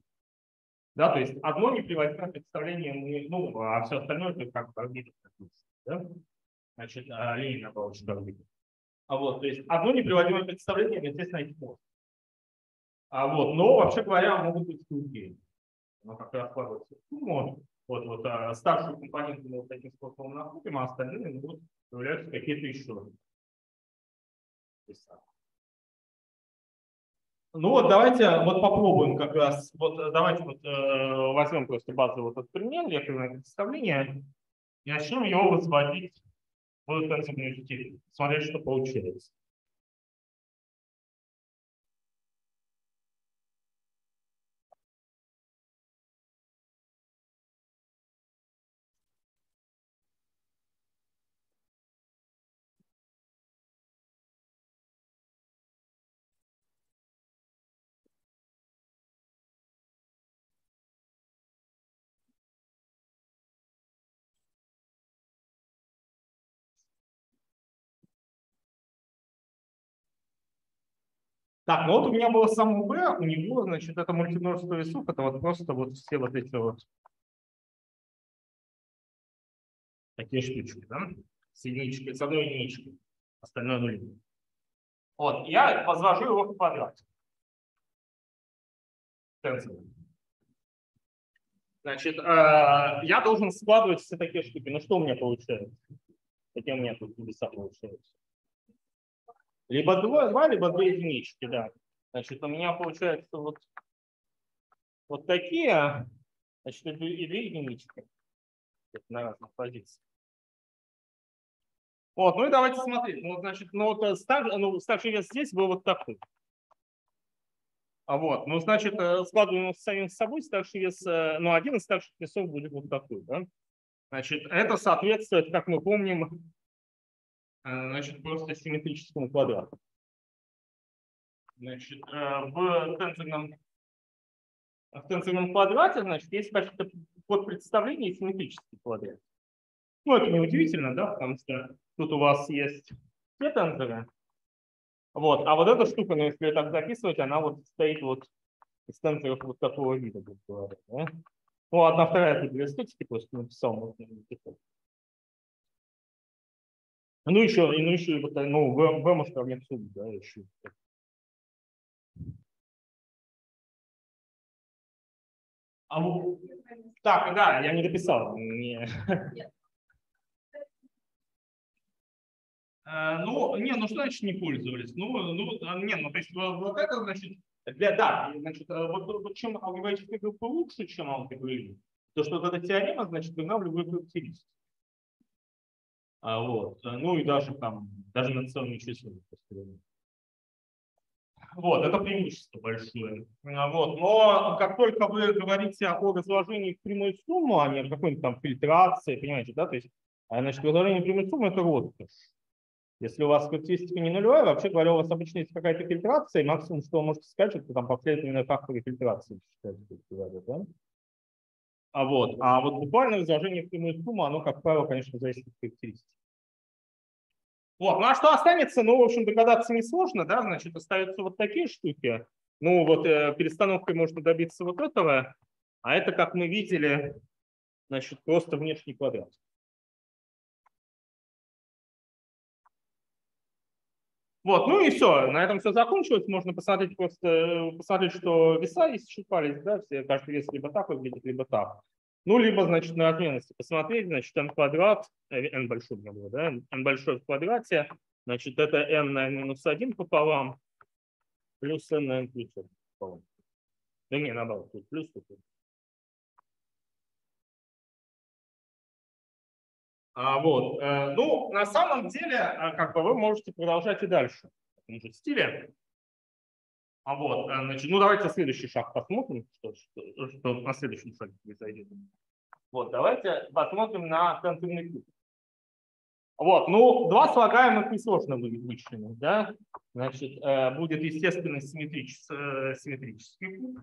Да, то есть одно неприводимое представление, мы, ну, а все остальное это как бы да? Значит, а, линейная оболочка орбиты. А вот, то есть одно неприводимое представление, естественно, найти можно. А вот, но вообще говоря, могут быть другие оно как раз складывается в сумму. Вот, вот а старшие компоненты мы вот таким способом находим, а остальные будут появляются какие-то еще. Ну вот давайте вот попробуем как раз, вот давайте вот э, возьмем просто базовый вот этот пример, векторное представление, и начнем его возводить в интенсивную степень, смотреть, что получается. Так, ну вот у меня было само B, у него, значит, это мультимножество весов, это вот просто вот все вот эти вот такие штучки, да, с единичкой, с одной единичкой, остальное нулевое. Вот, я возвожу его в квадрате. Тензор. Значит, э, я должен складывать все такие штуки. Ну что у меня получается? Какие у меня тут чудеса получаются? Либо два, два, либо две единички, да. Значит, у меня получается вот, вот такие, значит, и две единички на разных позициях. Вот, ну и давайте смотреть. Ну, значит, ну вот э, стар, ну, старший вес здесь был вот такой. А вот, ну, значит, э, складываем с самим собой, старший вес, э, ну, один из старших весов будет вот такой, да? Значит, это соответствует, как мы помним, значит, просто симметрическому квадрату. Значит, в тензорном, в тензорном квадрате, значит, есть какое-то подпредставление симметрический квадрат. Ну, это не удивительно, да, потому что тут у вас есть все тензоры. Вот, а вот эта штука, ну, если так записывать, она вот стоит вот из тензоров вот такого вида, говорят, да? Ну, одна вторая тут для эстетики просто написал, можно написать. Ну, еще, ну, еще, вот, ну, в, в масштабе да, еще. А, так, да, я не дописал. Не. Э, ну, не, ну что значит не пользовались? Ну, ну, а, не, ну, то есть вот это, значит, для, да, значит, э, вот, вот чем алгебраическая группа лучше, чем алгебра то что вот эта теорема, значит, нужна в любой характеристике. А, вот, ну и даже там, даже на целыми числами. Вот, это преимущество большое. А, вот, но как только вы говорите о разложении в прямой сумму, а не о какой-нибудь там фильтрации, понимаете, да, то есть, а, значит, разложение прямой суммы – это роскошь. Если у вас характеристика не нулевая, вообще говоря, у вас обычно есть какая-то фильтрация, и максимум, что вы можете сказать, это там последовательные факторы фильтрации да? А вот, а вот буквально изложение прямой суммы, оно, как правило, конечно, зависит от характеристики. Вот, ну а что останется? Ну, в общем, догадаться несложно, да, значит, остаются вот такие штуки. Ну, вот э, перестановкой можно добиться вот этого, а это, как мы видели, значит, просто внешний квадрат. Вот, ну и все, на этом все закончилось. Можно посмотреть просто, посмотреть, что веса исчерпались, да, все, каждый вес либо так выглядит, либо так. Ну, либо, значит, на разменности посмотреть, значит, n квадрат, э, n большой у меня было, да, n большой в квадрате, значит, это n на минус 1 пополам, плюс n на n плюс 1 пополам. Да не, наоборот, тут плюс, тут А, вот. Э, ну, на самом деле, э, как бы вы можете продолжать и дальше в том же стиле. А вот, э, значит, ну давайте следующий шаг посмотрим, что, что, что на следующем шаге произойдет. Вот, давайте посмотрим на тензорный куб. Вот, ну, два слагаемых несложно вычленить, да? Значит, будет, естественно, симметрический, симметрический куб.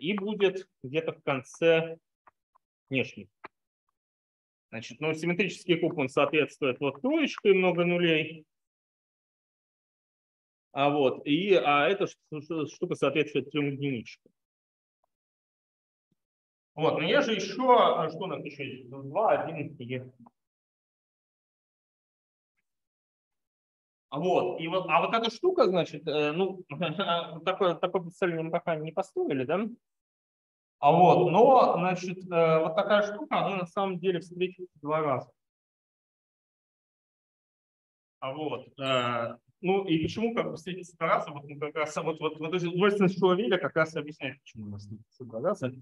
И будет где-то в конце внешний Значит, ну, симметрический куб, он соответствует вот троечке много нулей. А вот, и а эта штука соответствует трем единичкам. Вот, но есть же еще, а что у нас еще есть? Два, один и а Вот, и вот, а вот эта штука, значит, э, ну, такое, такое представление мы пока не построили, да? А вот, но, значит, э, вот такая штука, она на самом деле встретится два раза. А вот, э, ну и почему как бы встретится два раза, вот, ну, как раз, вот, вот, вот двойственность Шуавеля как раз объясняет, почему она встретится два раза.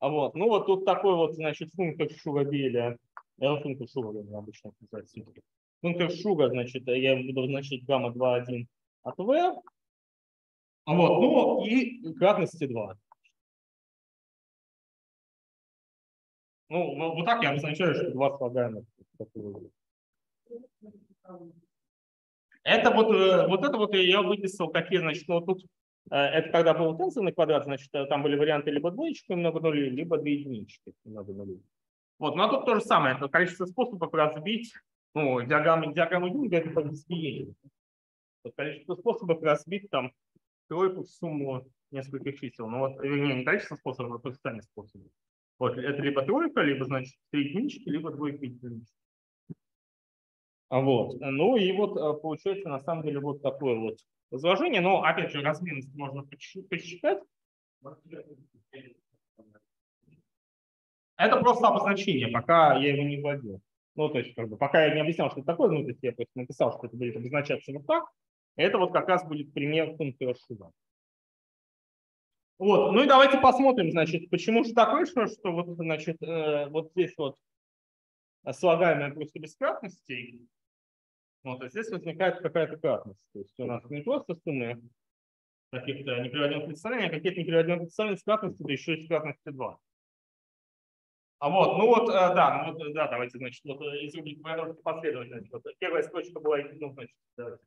А вот, ну вот тут такой вот, значит, функция Шуравеля, это функция Шуравеля обычно называется. Функция Шуга, значит, я буду значить гамма 2,1 от V. А вот, ну и кратности 2. Ну, ну, вот так я обозначаю, что два слагаемых. Это вот, э, вот это вот я выписал, какие, значит, ну тут э, это когда был тензорный квадрат, значит, э, там были варианты либо двоечки много нулей, либо две единички много нулей. Вот, ну а тут то же самое, это количество способов разбить, ну, диаграммы, диаграммы Юнга это по избиению. Количество способов разбить там тройку в сумму нескольких чисел. Ну вот, вернее, не количество способов, а сочетание способов. Вот, это либо тройка, либо, значит, три единички, либо двойка единички. Вот. Ну и вот э, получается на самом деле вот такое вот изложение. Но опять же размерность можно посчитать. Это просто обозначение, пока я его не вводил. Ну, то есть, как бы, пока я не объяснял, что это такое, ну, то есть я просто написал, что это будет обозначаться вот так. Это вот как раз будет пример функции расшива. Вот, ну и давайте посмотрим, значит, почему же так вышло, что вот, значит, э, вот здесь вот слагаемое просто без кратностей, вот, а здесь возникает какая-то кратность. То есть у нас не просто суммы каких-то неприводимых представлений, а какие-то неприводимые представления с кратностью, да еще и с кратностью 2. А вот, ну вот, э, да, ну вот, да, давайте, значит, вот э, из рубрики последовательность. Вот, первая строчка была, ну, значит, давайте.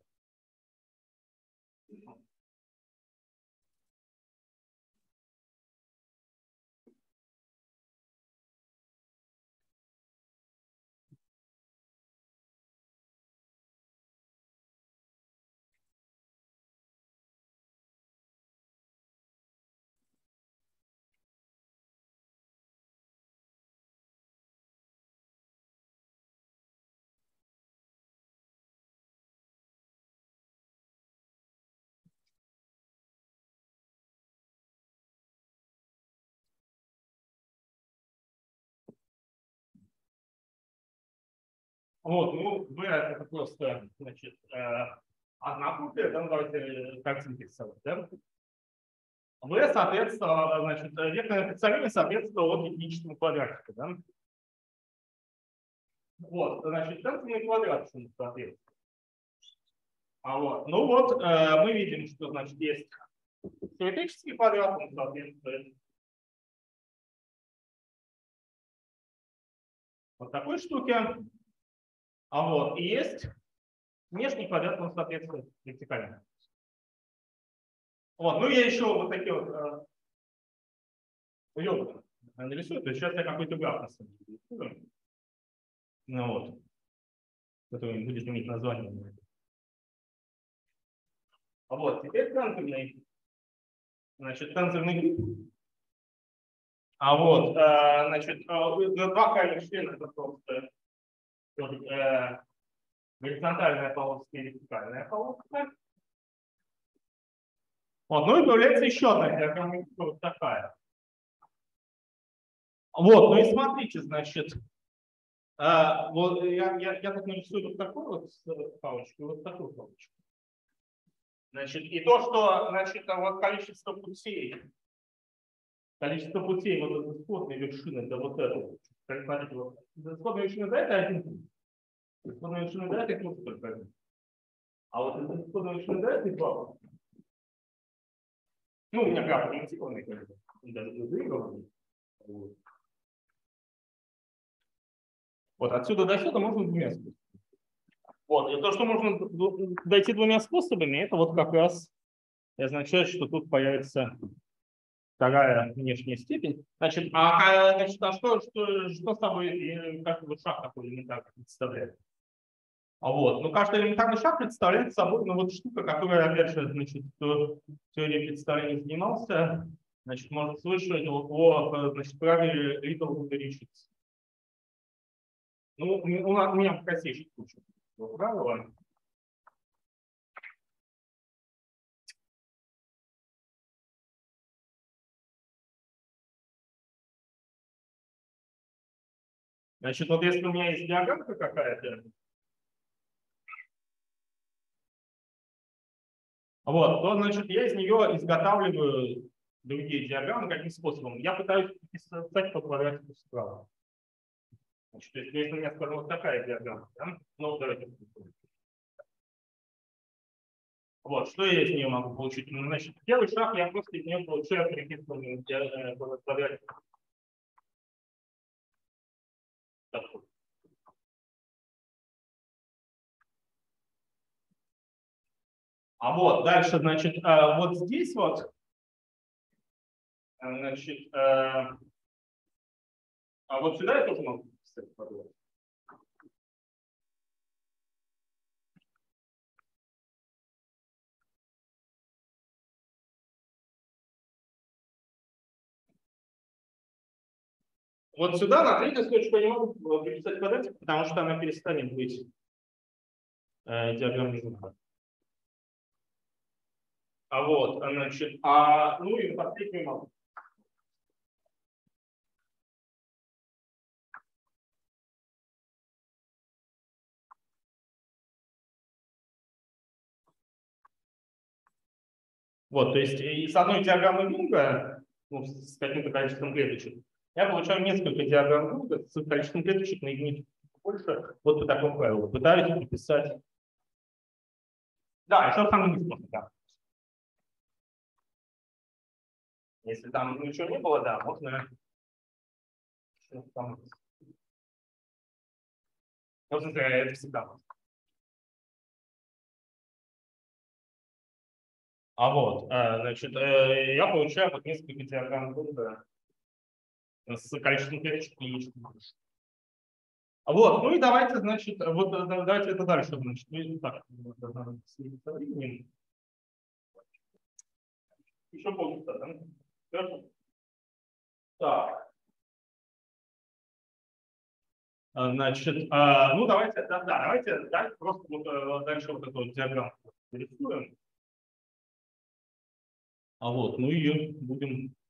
Вот, ну, V это просто, значит, э, одна копия, да, ну, давайте картинки рисовать, да. V, соответственно, значит, векторное представление соответствует от единичному квадратику, да. Вот, значит, центр квадрат соответствует. А вот, ну вот, э, мы видим, что, значит, есть симметрический квадрат, он соответствует вот такой штуке. А вот, и есть внешний квадрат, он соответствует вертикальному. Вот, ну я еще вот такие вот э, нарисую. То есть сейчас я какой-то граф на самом деле. Ну вот. Который будет иметь название. А вот, теперь тензорный. Значит, тензорный гриф. А вот, э, значит, э, два крайних члена это просто э, горизонтальная полоска и вертикальная полоска. Вот, ну и появляется еще одна диаграмма, вот такая. Вот, ну и смотрите, значит, э, вот я, я, я тут нарисую вот такую вот палочку, вот такую палочку. Значит, и то, что, значит, вот количество путей, количество путей вот от исходной вершины до вот этого, вот, исходная вершина да, это один путь. Исходная вершина да, это только один. А вот исходная вершина да, это два пути. Ну, у меня граф примитивный, конечно, даже выигрываемый. Вот. вот отсюда до сюда можно двумя способами. Вот, и то, что можно дойти двумя способами, это вот как раз означает, что тут появится вторая внешняя степень. Значит, а, значит, а что, что, что собой каждый вот шаг такой элементарно представляет? А вот, ну, каждый элементарный шаг представляет собой ну, вот штука, которая, опять же, значит, кто теорией представления занимался, значит, может слышать о, значит, правиле Little Richards. Ну, у, у меня простейший случай правила. Значит, вот если у меня есть диаграмма какая-то, вот, то, значит, я из нее изготавливаю другие диаграммы каким способом? Я пытаюсь писать по квадратику справа. Значит, то есть, если у меня, скажем, вот такая диаграмма, да? ну, давайте. Вот, что я из нее могу получить? Ну, значит, первый шаг я просто из нее получаю приписанный квадратик. А вот дальше, значит, э, вот здесь вот, э, значит, э, а вот сюда я тоже могу писать подвод. Вот сюда на третью строчку я не могу приписать квадратик, потому что она перестанет быть э, диаграммы Жука. А вот, значит, а, ну и последний момент. Вот, то есть и с одной диаграммы Юнга, ну, с каким-то количеством клеточек, я получаю несколько диаграмм Юнга с количеством клеточек на единицу больше, вот по такому правилу. Пытаюсь написать. Да, еще самый низ просто, да. Если там ничего не было, да, можно там... Ну, это всегда можно. А вот, э, значит, э, я получаю вот несколько диаграмм Гунда с количеством клеточек больше. Вот, ну и давайте, значит, вот э, давайте это дальше, значит, ну, так, со временем. Еще полчаса, да? Хорошо. Так. Значит, ну давайте, да, да, давайте, давайте просто вот дальше вот эту вот диаграмму рисуем. А вот, ну и будем, а,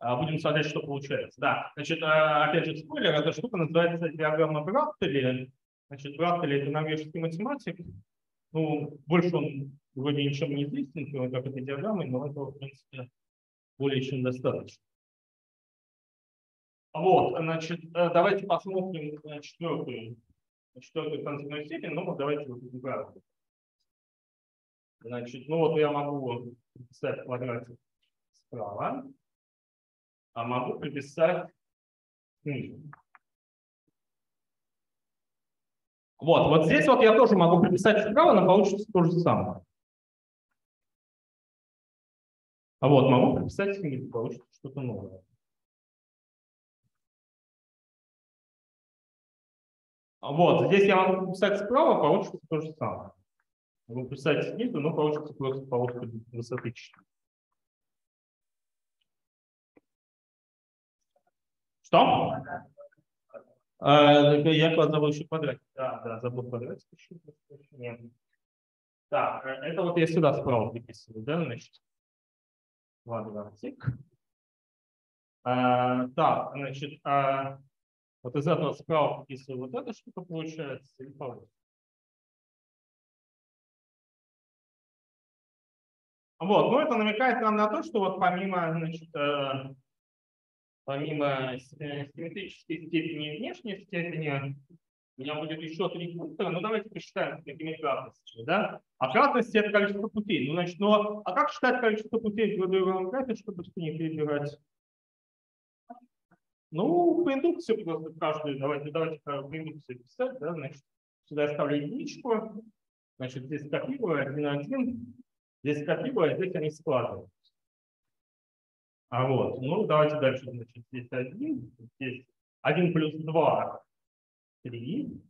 будем смотреть, что получается. Да, значит, а, опять же, спойлер, эта штука называется диаграмма Браттели. Значит, Браттели – это норвежский математик. Ну, больше он вроде ничем не известен, кроме как этой диаграммы, но этого, в принципе, более чем достаточно. Вот, значит, э, давайте посмотрим на четвертую, четвертую концертную степень, ну, давайте вот эту Значит, ну вот я могу приписать квадратик справа, а могу приписать снизу. Вот, вот здесь вот я тоже могу приписать справа, но получится то же самое. А вот могу приписать снизу, получится что-то новое. Вот, здесь я могу приписать справа, получится то же самое. Могу писать снизу, но получится просто полоска высоты 4. Что? А, я забыл еще квадратик. Да, да, забыл квадратик. Нет. Так, э, это вот я сюда справа приписываю, да, значит. Квадратик. А, так, значит, а, вот из этого справа приписываю вот эта штука получается, и получится. Вот, ну это намекает нам на то, что вот помимо, значит, э, помимо э, симметрической степени и внешней степени, у меня будет еще три пункта. Ну давайте посчитаем, какими кратностями. Да? А кратность это количество путей. Ну, значит, ну, а как считать количество путей в градуированном графе, чтобы с них перебирать? Ну, по индукции просто каждую, давайте, давайте по индукции писать, да, значит, сюда я ставлю единичку, значит, здесь копирую, один один, Здесь копируя, а здесь они складываются. А вот, ну давайте дальше. Значит, здесь 1, здесь 1 плюс 2, 3.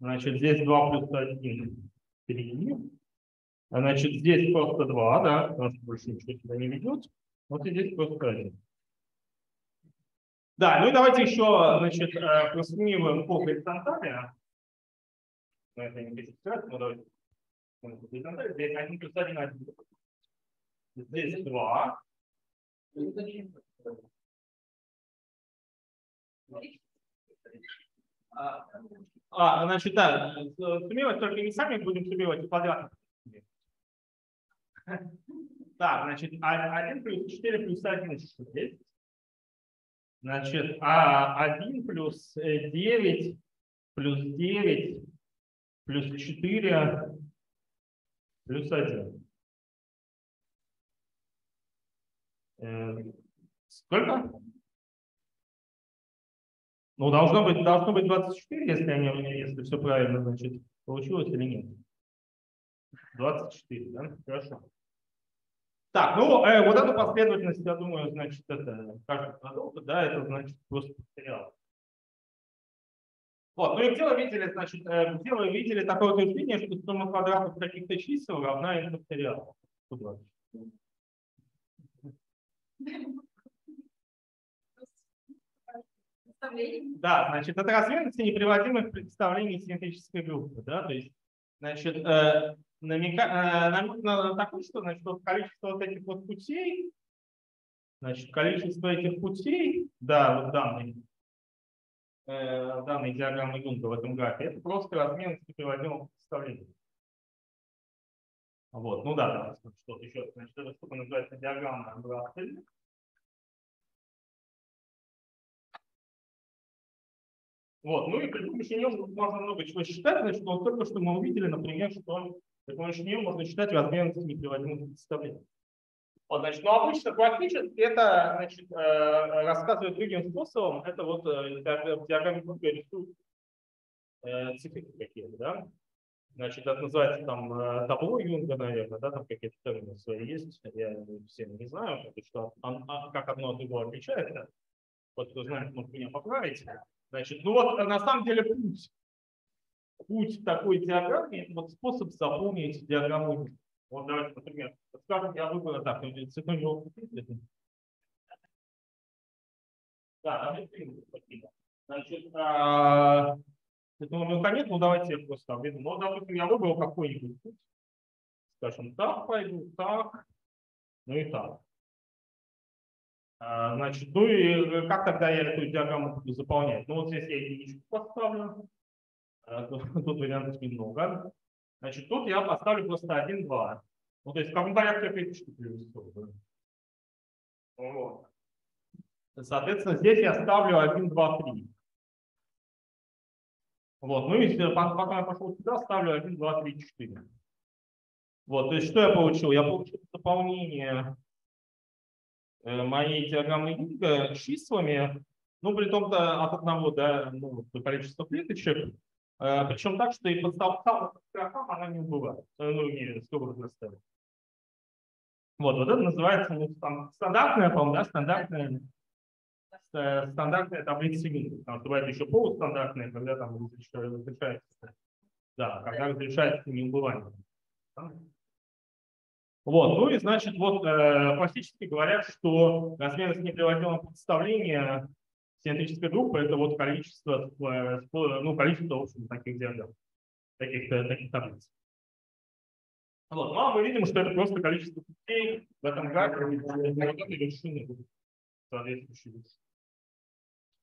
Значит, здесь 2 плюс 1, 3. Значит, здесь просто 2, да, потому что больше ничего сюда не ведет. Вот и здесь просто 1. Да, ну и давайте еще, значит, э, просуммируем по горизонтали. На это не бесит, но давайте Здесь 1 плюс 1, 1. Здесь 2. А, значит, да, суммировать только не сами будем суммировать квадрат. Так, значит, 1 плюс 4 плюс 1 что здесь? Значит, а 1 плюс 9 плюс 9 плюс 4 плюс 1. Э, сколько? Ну, должно быть, должно быть 24, если, они, если все правильно, значит, получилось или нет. 24, да? Хорошо. Так, ну, э, вот эту последовательность, я думаю, значит, это каждый продукт, да, это значит просто материал. Вот, ну и где вы видели, значит, э, где вы видели такое утверждение, что сумма квадратов каких-то чисел равна n факториалу? Да, значит, это развернутости неприводимых представлений симметрической группы. Да? То есть, значит, э, намека, э, намек на такое, что значит, вот количество вот этих вот путей, значит, количество этих путей, да, вот данной, э, диаграммы Юнга в этом графе, это просто разменность неприводимых представлений. Вот, ну да, да что-то еще. Значит, эта штука называется диаграмма Братсель. Вот, ну и при помощи нее можно много чего считать, значит, вот только что мы увидели, например, что при помощи нее можно считать размерность неприводимых представлений. Вот, значит, ну обычно практически это значит, э, рассказывает другим способом. Это вот в диаграмме рисуют цифры какие-то, да? Значит, это называется там э, табло Юнга, наверное, да, там какие-то термины свои есть, я все не знаю, что, а, как одно от другого отличается. Вот кто знает, может меня поправить. Значит, ну вот на самом деле путь, путь такой диаграмме, вот способ заполнить диаграмму. Вот давайте, например, скажем, я выбрал так, цветной желтый Да, спасибо. Значит, а, Поэтому ну, нет, ну давайте я просто обведу. Ну, допустим, я выбрал какой-нибудь путь. Скажем, так пойду, так, ну и так. А, значит, ну и как тогда я эту диаграмму буду заполнять? Ну вот здесь я единичку поставлю. А, тут, тут вариантов немного. Значит, тут я поставлю просто 1, 2. Ну, то есть в каком порядке я клеточку перерисовываю. Вот. Соответственно, здесь я ставлю 1, 2, 3. Вот, ну и пока я пошел сюда, ставлю 1, 2, 3, 4. Вот, то есть что я получил? Я получил заполнение э, моей диаграммы Юнга числами, ну, при том-то от одного до, ну, до количества клеточек, э, причем так, что и подставка строкам она не убывает, э, ну, не расставить. Вот, вот это называется ну, стандартная, по-моему, да, стандартная Э, стандартная таблица потому что бывает еще полустандартная, когда там разрешается, да, когда разрешается неубывание. Вот, ну и значит, вот э, классически говорят, что размерность неприводимого представления симметрической группы это вот количество, э, ну, количество, в общем, таких диаграмм, таких, э, таких таблиц. Вот, ну а мы видим, что это просто количество путей в этом графике, вот этой вершины, соответствующей вершины.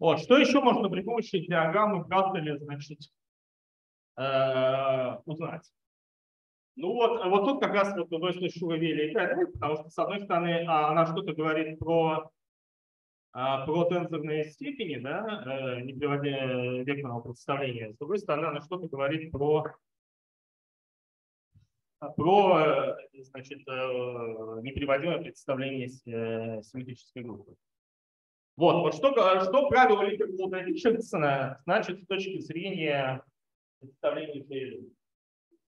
Вот. Что еще можно при помощи диаграммы Бразделя значит, э, узнать? Ну вот, вот тут как раз вот удовольствие Шура Вилли играет, потому что, с одной стороны, а, она что-то говорит про, а, про тензорные степени, да, э, не приводя векторного представления. С другой стороны, она что-то говорит про, про э, значит, неприводимое представление симметрической группы. Вот, вот что, что правило Ликерболда Ричардсона значит с точки зрения представления Шейлена.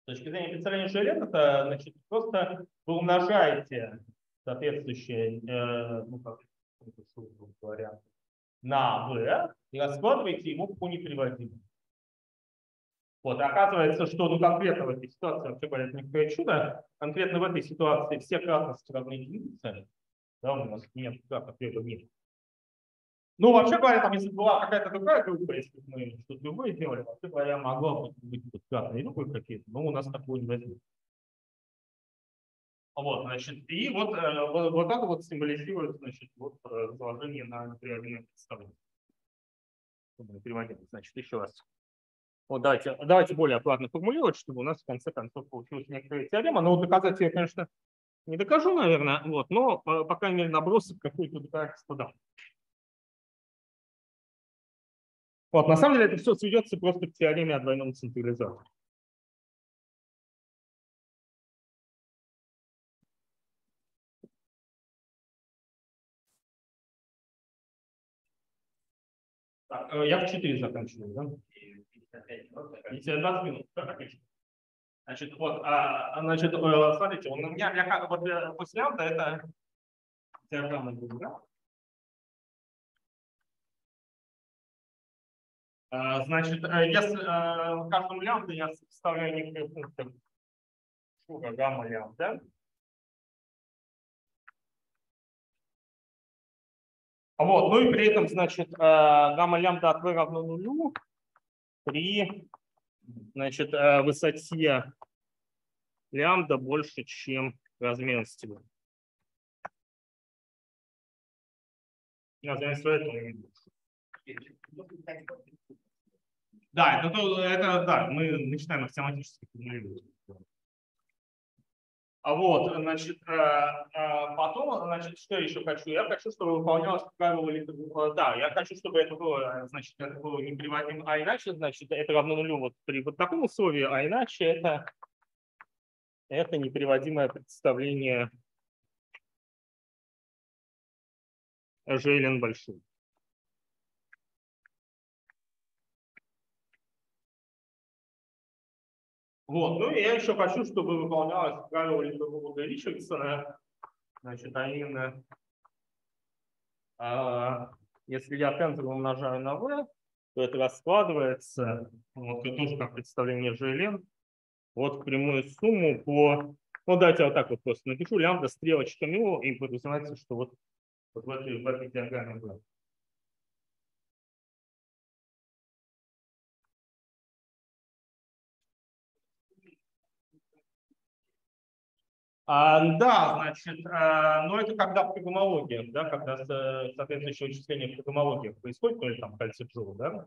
С точки зрения представления Шейлена, это значит, просто вы умножаете соответствующее, э, ну, как говоря, на v и раскладываете его по неприводимому. Вот, оказывается, что ну, конкретно в этой ситуации, вообще говоря, некоторое чудо, конкретно в этой ситуации все кратности равны единице, да, у нас нет кратных либо нет. Ну, вообще говоря, там, если была какая-то другая группа, если бы мы что-то другое делали, вообще говоря, могла быть пятные группы какие-то, но у нас такого не возникло. Вот, значит, и вот, э, вот, вот это вот символизирует, значит, вот э, разложение на приоритетное представление. Переводим, значит, еще раз. Вот давайте, давайте более аккуратно формулировать, чтобы у нас в конце концов получилась некоторая теорема. Но вот доказать я, конечно, не докажу, наверное, вот, но, по крайней мере, набросок какой-то доказательства дам. Вот, на самом деле это все сведется просто к теореме о двойном централизаторе. Э, я в 4 заканчиваю, да? 20 минут. Значит, вот, а, а, значит, э, смотрите, у меня, я как вот э, после это диаграмма да? Значит, э, если э, в каждом лямбда я вставляю некоторые функции шуга, гамма, лямбда. Вот, ну и при этом, значит, э, гамма лямбда от v равно нулю при, значит, э, высоте лямбда больше, чем размер стены. Размер этого не Да, это, это да, мы начинаем аксиоматически. А вот, значит, э, э, потом, значит, что еще хочу? Я хочу, чтобы выполнялось правило, э, да, я хочу, чтобы это было, значит, это было не приводимо, а иначе, значит, это равно нулю вот при вот таком условии, а иначе это, это неприводимое представление Желен большой. Вот. Ну и я еще хочу, чтобы выполнялось правило Линдового Ричардсона. Значит, а именно, а, если я тензор умножаю на v, то это раскладывается, вот это тоже как представление GLN, вот прямую сумму по, ну давайте вот так вот просто напишу, лямбда стрелочками и подразумевается, что вот, вот в этой, в этой диаграмме будет. А, да, значит, а, но это когда в программологии, да, когда соответствующее вычисление в программологии происходит, ну или там кольце Джоу, да,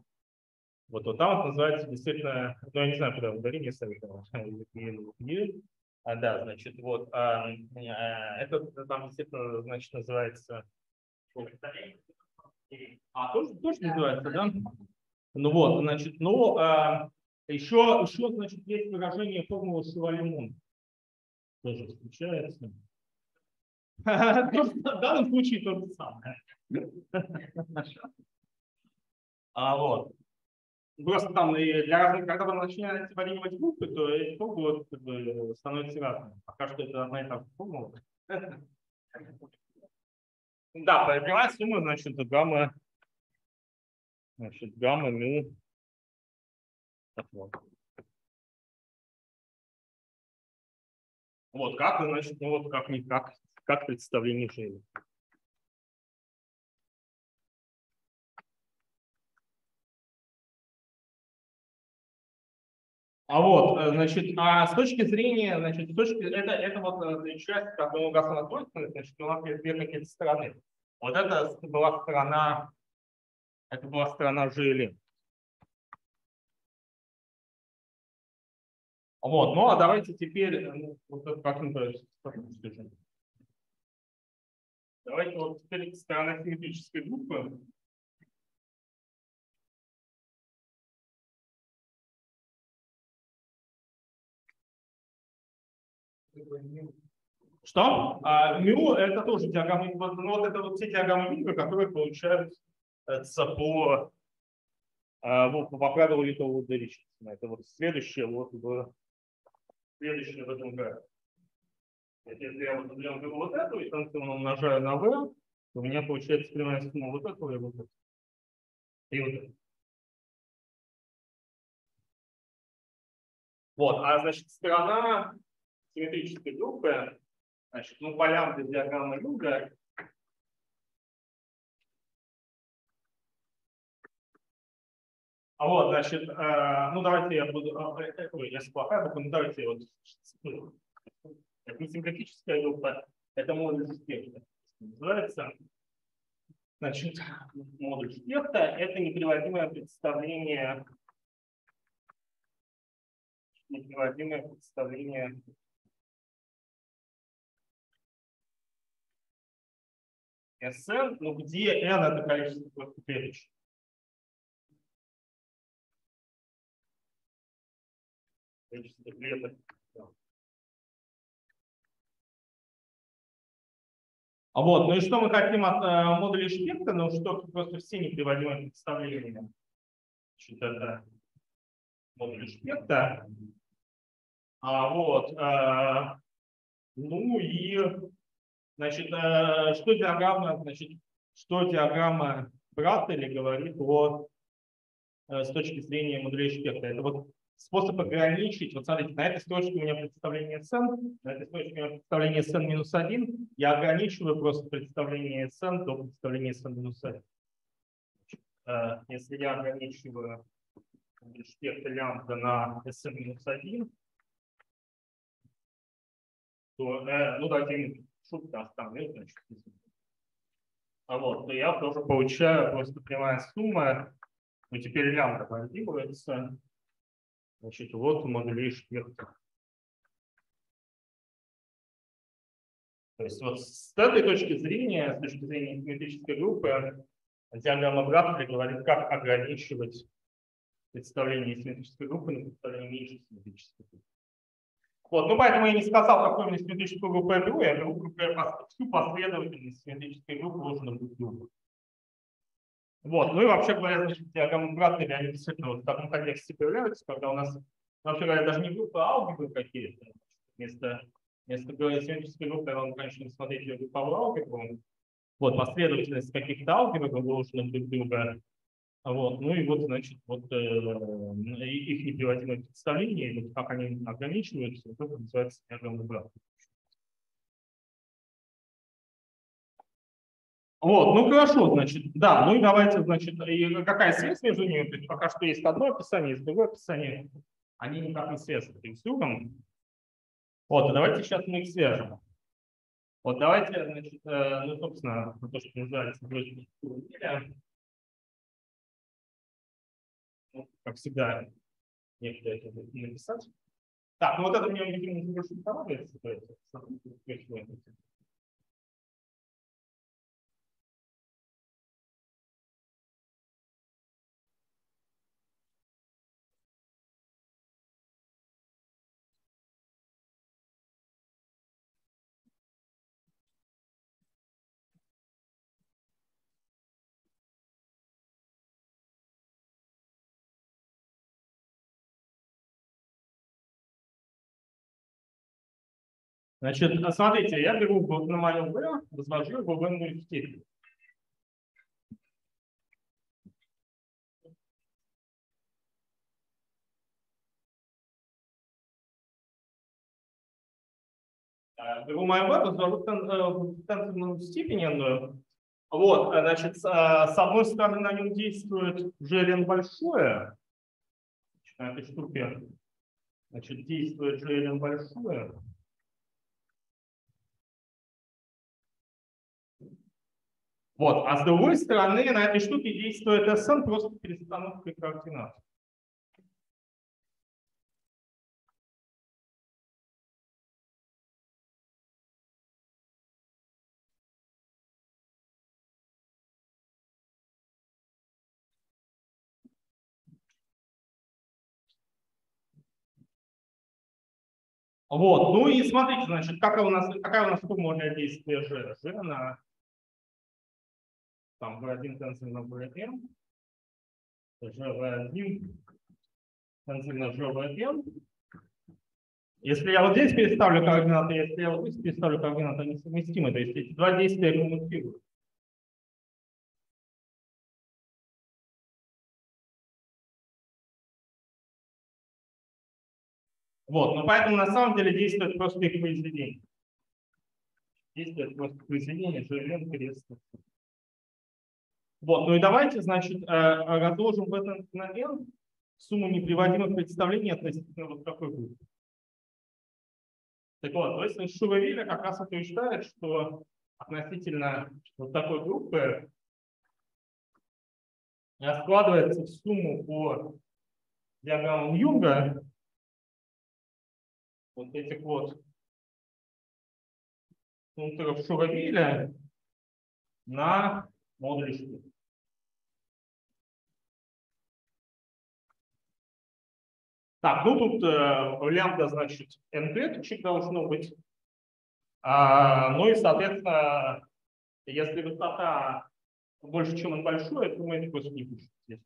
вот, вот там это называется действительно, ну я не знаю, куда ударение ставить, а, да, значит, вот, а, а, это там действительно, значит, называется, а, тоже, тоже называется, да? Ну вот, значит, ну, а, еще, еще, значит, есть выражение формулы Шевалимун тоже встречается. В данном случае то же самое. А вот. Просто там для разных, когда вы начинаете варьировать группы, то эти формулы как бы, становятся разными. Пока что это одна и та же формула. Да, прямая сумма, значит, гамма, значит, гамма мю. Вот. Вот как, значит, ну вот как никак, как представление жизни. А вот, э, значит, а с точки зрения, значит, с точки, это, это вот э, часть, как мы угасла значит, у нас есть две какие-то стороны. Вот это была сторона, это была сторона жили. Вот, ну а давайте теперь, э, ну, вот как-нибудь Давайте вот теперь сторона симметрической группы. Что? А, мю это тоже диаграмма, ну, вот это вот все диаграммы мика, которые получаются по, а, по, по правилу Литового Ричардсона. Это вот следующее вот в следующее в этом графике. Если я вот берем вот эту и танцевно умножаю на v, то у меня получается прямая сумма вот этого и вот этого. И вот это. Вот, а значит, сторона симметрической группы, значит, ну, полям для диаграммы Люга вот, значит, э, ну давайте я буду, э, э, ой, если плохая буква, ну давайте вот, это не симпатическая группа, это модуль спектра. Называется, значит, модуль спектра – это неприводимое представление, неприводимое представление SN, ну где n это количество клеточек. Количество клеток. А вот, ну и что мы хотим от э, модуля Шпекта? Ну, что просто все неприводимые представления. Значит, это модуль Шпекта. А вот, э, ну и, значит, э, что диаграмма, значит, что диаграмма Браттеля говорит о, э, с точки зрения модулей Шпекта? Это вот способ ограничить, вот смотрите, на этой строчке у меня представление SN, на этой строчке у меня представление SN минус 1, я ограничиваю просто представление SN до представления SN минус 1. Э, если я ограничиваю спектр лямбда на SN минус 1, то, э, ну давайте шутка оставлю, значит, а вот, то я тоже получаю просто прямая сумма, ну теперь лямбда валидируется, значит, вот модулей шпекта. То есть вот с этой точки зрения, с точки зрения симметрической группы, диаграмма Брафтли говорит, как ограничивать представление симметрической группы на представление меньше симметрической группы. Вот, ну поэтому я не сказал, какую именно симметрическую группу я беру, я беру группу, всю последовательность симметрической группы ложным группы. Вот, ну и вообще говоря, значит, Братлера, они действительно вот в таком контексте появляются, когда у нас, вообще говоря, даже не группы, а алгебры какие-то. Вместо, вместо симметрической группы, надо, конечно, смотреть ее групповую алгебру. Вот, последовательность каких-то алгебр, выложенных друг друга, вот, ну и вот, значит, вот э, их неприводимое представление, вот как они ограничиваются, вот это называется диаграмма брата. Вот, ну хорошо, значит, да, ну и давайте, значит, и какая связь между ними? То есть пока что есть одно описание, есть другое описание, они никак не связаны друг с другом. Вот, и давайте сейчас мы их свяжем. Вот давайте, значит, э, ну, собственно, то, что называется ну, как всегда, некуда это написать. Так, ну вот это мне, видимо, не понадобится. Значит, смотрите, я беру моем V, возвожу его в n степень. Беру мою V, возвожу в тензорную степень n. Вот, значит, с одной стороны на нем действует GLN большое, на этой штуке, значит, действует GLN большое, Вот. А с другой стороны, на этой штуке действует SN просто перестановкой координат. Вот, ну и смотрите, значит, какая у нас, какая у нас формула действия G? G на там V1 тензор на VM, GV1 тензор на GVM. Если я вот здесь переставлю координаты, если я вот здесь переставлю координаты, они совместимы, то есть эти два действия коммутируют. Вот, но поэтому на самом деле действует просто их произведение. Действует просто произведение, что элемент перестает. Вот, ну и давайте, значит, э, разложим в на n сумму неприводимых представлений относительно вот такой группы. Так вот, то есть Шувавиля как раз утверждает, что относительно вот такой группы раскладывается в сумму по диаграммам Юнга вот этих вот функторов Шуравиля на модули штуки. Так, ну тут э, лямбда, значит, n клеточек должно быть. А, ну и, соответственно, если высота больше, чем n большое, то мы это просто не пишем здесь.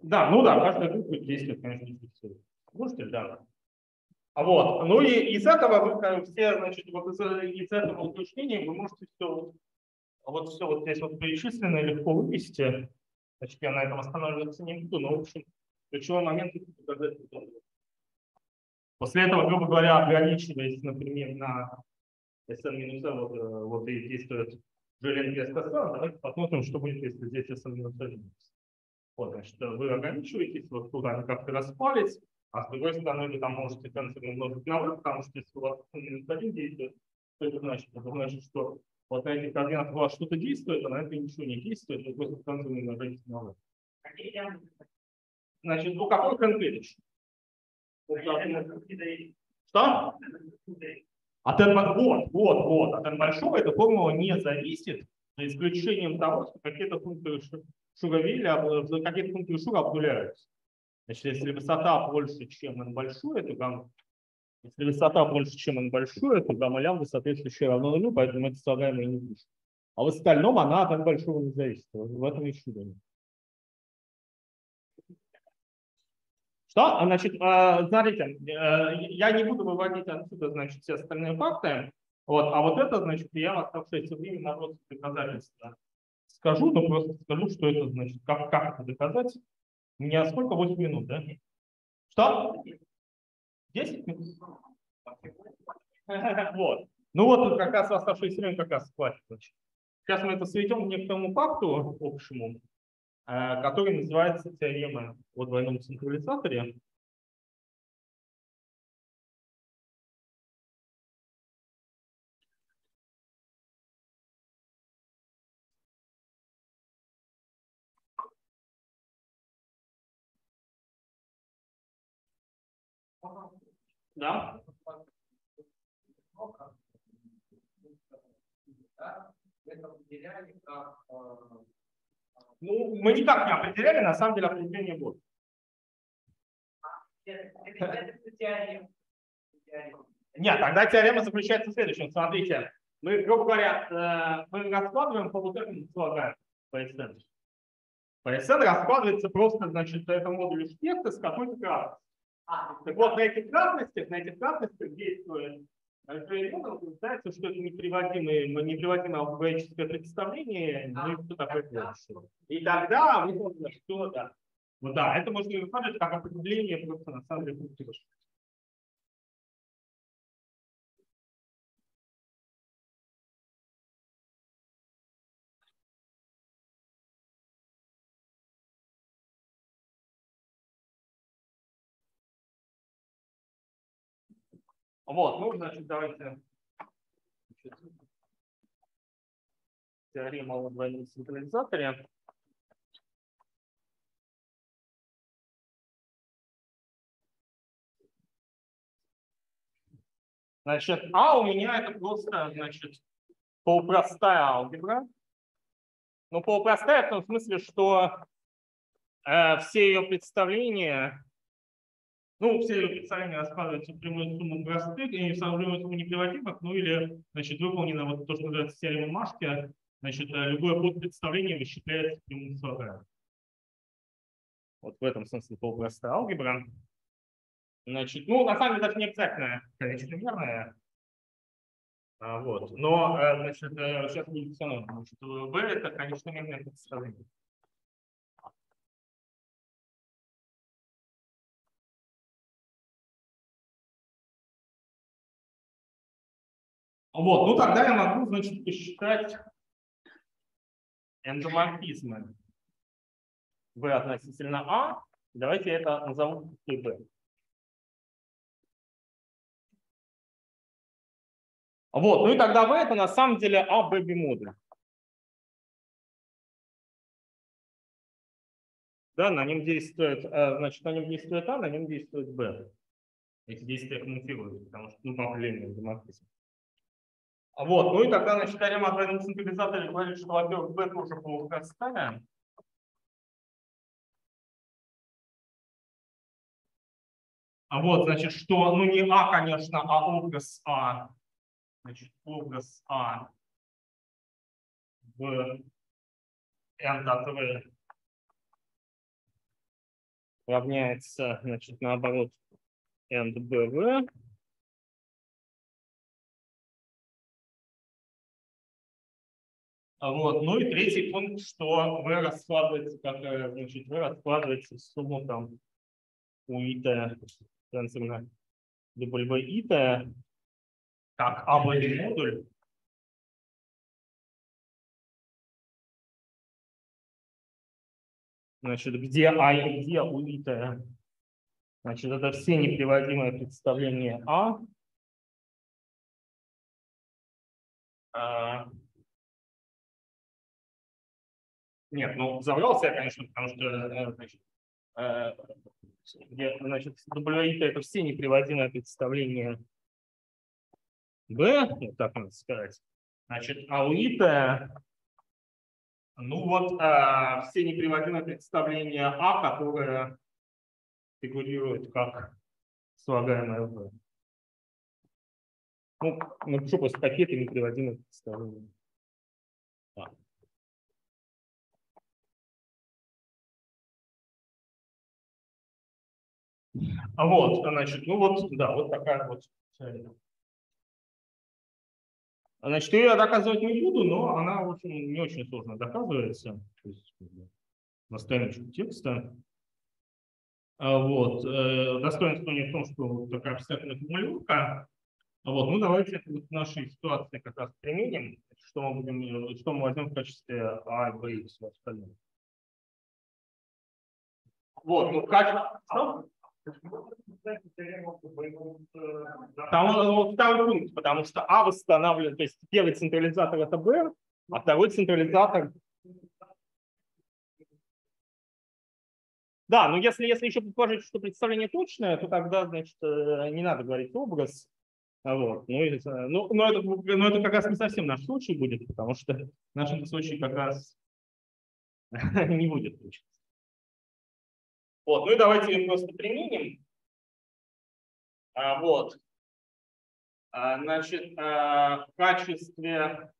Да, ну да, каждая группа действует, конечно, фиксирует. Слушайте, да. Вот, ну и из этого вы все, значит, вот из, из этого уточнения вы можете все, вот все вот здесь вот перечисленное легко вывести. Значит, я на этом останавливаться не буду, но в общем ключевой момент показать. После этого, грубо говоря, ограничиваясь, например, на SN минус вот, э, вот и действует GLN без давайте посмотрим, что будет, если здесь SN минус 1. Вот, значит, вы ограничиваетесь, вот они как-то распались, а с другой стороны вы там можете тенсор умножить на v, потому что если у вас минус 1 действует, что это значит? Это значит, что вот на этих координатах у вас что-то действует, а на это ничего не действует, вы просто тенсор умножаете на v. Значит, у какой конкретно? Что? От n, вот, вот, вот, от n большого эта формула не зависит, за исключением того, что какие-то функции Шугавиля, какие-то функции Шуга обнуляются. Значит, если высота больше, чем n большое, то гамма, если высота больше, чем n большое, то гамма лямбда соответствующее равно нулю, поэтому это слагаемое не пишет. А в остальном она от n большого не зависит. В этом и чудо. Что? Значит, а, смотрите, э, я не буду выводить отсюда, значит, все остальные факты. Вот, а вот это, значит, я в оставшееся время на просто доказательства скажу, но просто скажу, что это значит, как, как это доказать. У меня сколько? 8 минут, да? Что? 10 минут? Вот. Ну вот как раз оставшееся время как раз хватит. Сейчас мы это сведем к некоторому факту общему. Э, который называется теорема о двойном централизаторе. Да? Ну, мы никак не определяли, на самом деле определение будет. Нет, тогда теорема заключается в следующем. Смотрите, мы, грубо говоря, э, мы раскладываем по вот этому слагаем PSN. PSN раскладывается просто, значит, это модуль спектра с какой-то кратностью. Так вот, на этих кратностях, на этих кратностях действует Альфа-элементом утверждается, что это неприводимое, неприводимое алгебраическое представление, ну и что такое следующее. И тогда выходит, что да. Вот да, это можно рассматривать как определение просто на самом деле пунктира. Вот, ну, значит, давайте. Теорема о двойном централизаторе. Значит, А у меня это просто, значит, полупростая алгебра. Ну, полупростая в том смысле, что э, все ее представления ну, все представления раскладываются в прямую сумму простых и в прямую сумму неприводимых, ну или, значит, выполнено вот то, что называется теорема Машки, значит, э, любое подпредставление высчитляется прямым слагаем. Вот в этом смысле полупростая алгебра. Значит, ну, на самом деле, даже не обязательно, конечно, верная. А, вот. Но, э, значит, сейчас э, будет все равно. Значит, V это, конечно, мерное представление. Вот, ну тогда я могу, значит, посчитать эндоморфизмы V относительно А. Давайте это назову B. Вот, ну и тогда V это на самом деле А, Б, бимодуль. Да, на нем действует, э, значит, на нем действует А, на нем действует Б. Эти действия коммутируют, потому что ну, по определению эндоморфизм. Вот, ну и тогда, значит, теорема о двойном синтезаторе говорит, что, во-первых, B тоже полупростая. А вот, значит, что, ну не А, конечно, а образ А. Значит, образ А в n от v равняется, значит, наоборот, n bv. Вот. Ну и третий пункт, что v раскладывается, как, значит, v раскладывается сумму там у ИТ тенсорно W ИТ как АВ модуль. Значит, где А и где у ИТ. Значит, это все неприводимые представления А. нет, ну взорвался я, конечно, потому что э, значит, э, где, значит, WIT это все неприводимые представления B, вот так можно сказать. Значит, а ну вот, а, все неприводимые представления А, которые фигурируют как слагаемое В. Ну, напишу просто пакеты неприводимых представлений. А вот, значит, ну вот, да, вот такая вот Значит, я доказывать не буду, но она, общем, не очень сложно доказывается. То есть, на страничку текста. А вот. Э, достоинство не в том, что вот такая обязательная формулировка. Вот. Ну, давайте это вот в нашей ситуации как раз применим. Что мы, будем, что мы возьмем в качестве А, Б и всего остального. Вот, ну, в качестве... Там вот второй пункт, потому что А восстанавливает, то есть первый централизатор это Б, а второй централизатор Да, но если, если еще предположить, что представление точное, то тогда, значит, э, не надо говорить образ. Вот. Ну, и, ну, но, это, но это как раз не совсем наш случай будет, потому что в нашем случае как раз не будет точно. Вот, ну и давайте ее просто применим. А, вот. А, значит, а, в качестве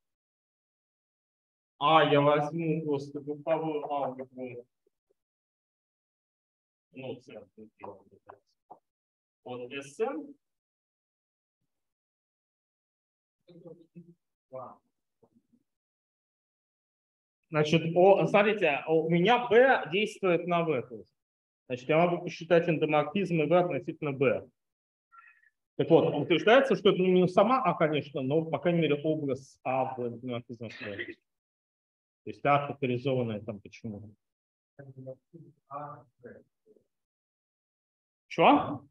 А я возьму просто групповую алгебру. Ну, вот SM. Значит, о, смотрите, у меня B действует на V. Значит, я могу посчитать эндоморфизм V относительно B. Так вот, утверждается, что это не сама А, конечно, но, по крайней мере, образ А в эндоморфизме То есть А факторизованная там почему. Что?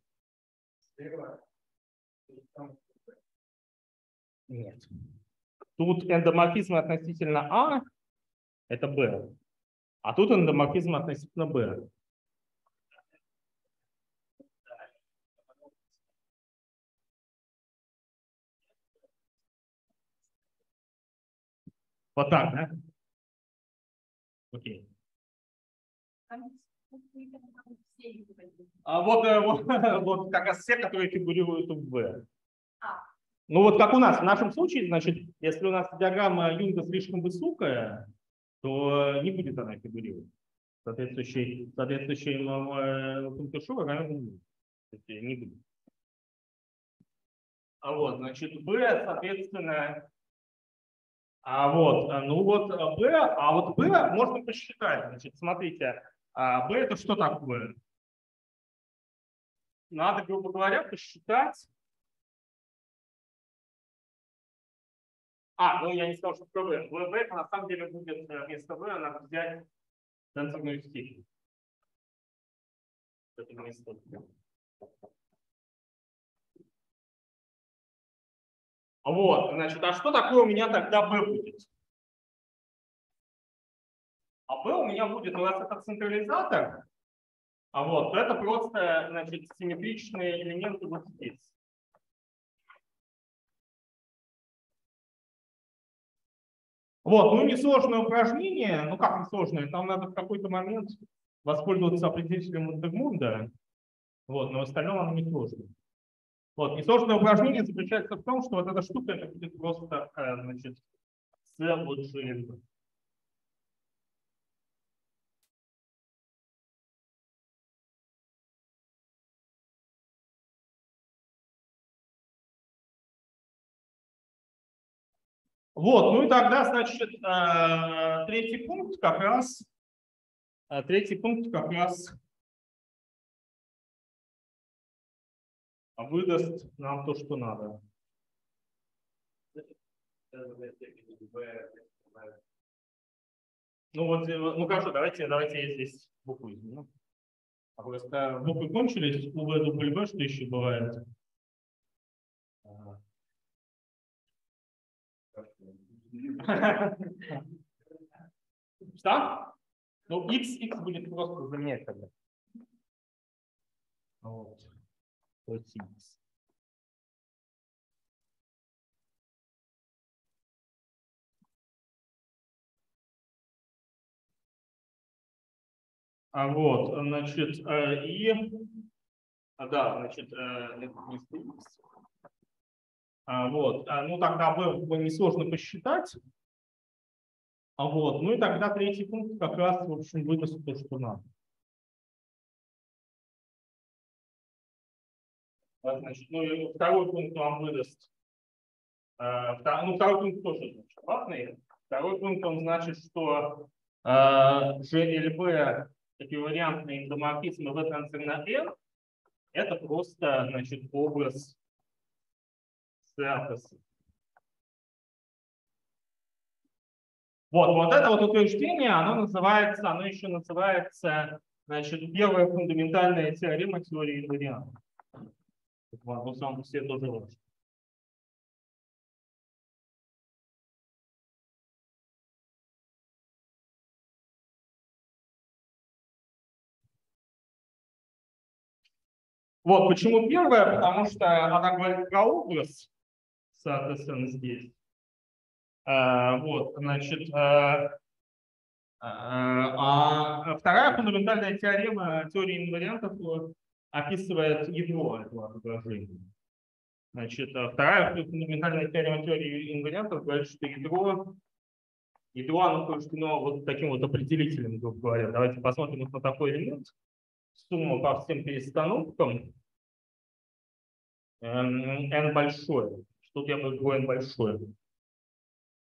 Нет. Тут эндоморфизм относительно А – это Б. А тут эндоморфизм относительно Б. Вот так, да? Окей. А вот, э, вот, вот как раз все, которые фигурируют в. Ну вот как у нас, в нашем случае, значит, если у нас диаграмма Юнга слишком высокая, то не будет она фигурировать. Соответствующий, соответствующий э, пункту Шура равен не будет. А вот, значит, B, соответственно, а вот, э, ну вот э, B, а вот B можно посчитать. Значит, смотрите, а B это что такое? Надо, грубо говоря, посчитать. А, ну я не сказал, что про V. V это на самом деле будет э, вместо V надо взять тенсорную степень. Это вместо Вот, значит, а что такое у меня тогда B будет? А B у меня будет, у нас это централизатор, а вот это просто, значит, симметричные элементы вот здесь. Вот, ну несложное упражнение, ну как несложное, там надо в какой-то момент воспользоваться определителем Интермунда, вот, но в остальном оно не Вот. Несложное упражнение заключается в том, что вот эта штука это будет просто э, значит, вот железом. Вот, ну и тогда, значит, э, третий пункт как раз, э, третий пункт как раз выдаст нам то, что надо. Ну вот, э, ну хорошо, давайте, давайте я здесь букву изменю. А просто буквы кончились, у В, дубль что еще бывает? Что? Ну, x, x будет просто заменять. Вот. X. А вот, значит, э, и, а, да, значит, э. А, вот, а, ну тогда v несложно посчитать. А вот, ну и тогда третий пункт как раз, в общем, выдаст то, что надо. Значит, ну второй пункт вам выдаст. Ну, второй пункт тоже значит, важный. Второй пункт, он значит, что GLB эквивалентные изоморфизмы в трансфер на R, это просто значит, образ статуса. Вот, вот это вот утверждение, оно называется, оно еще называется, значит, первая фундаментальная теорема теории инвариантов. Вот, вам все тоже важно. Вот почему первая, потому что она говорит про образ, соответственно, здесь. А, вот, значит, а, а, а вторая фундаментальная теорема теории инвариантов описывает ядро этого отображения. Значит, вторая фундаментальная теорема теории инвариантов говорит, что ядро, ядро оно повреждено вот таким вот определителем, грубо говоря. Давайте посмотрим на такой элемент сумма по всем перестановкам n большое. Тут я беру n большое.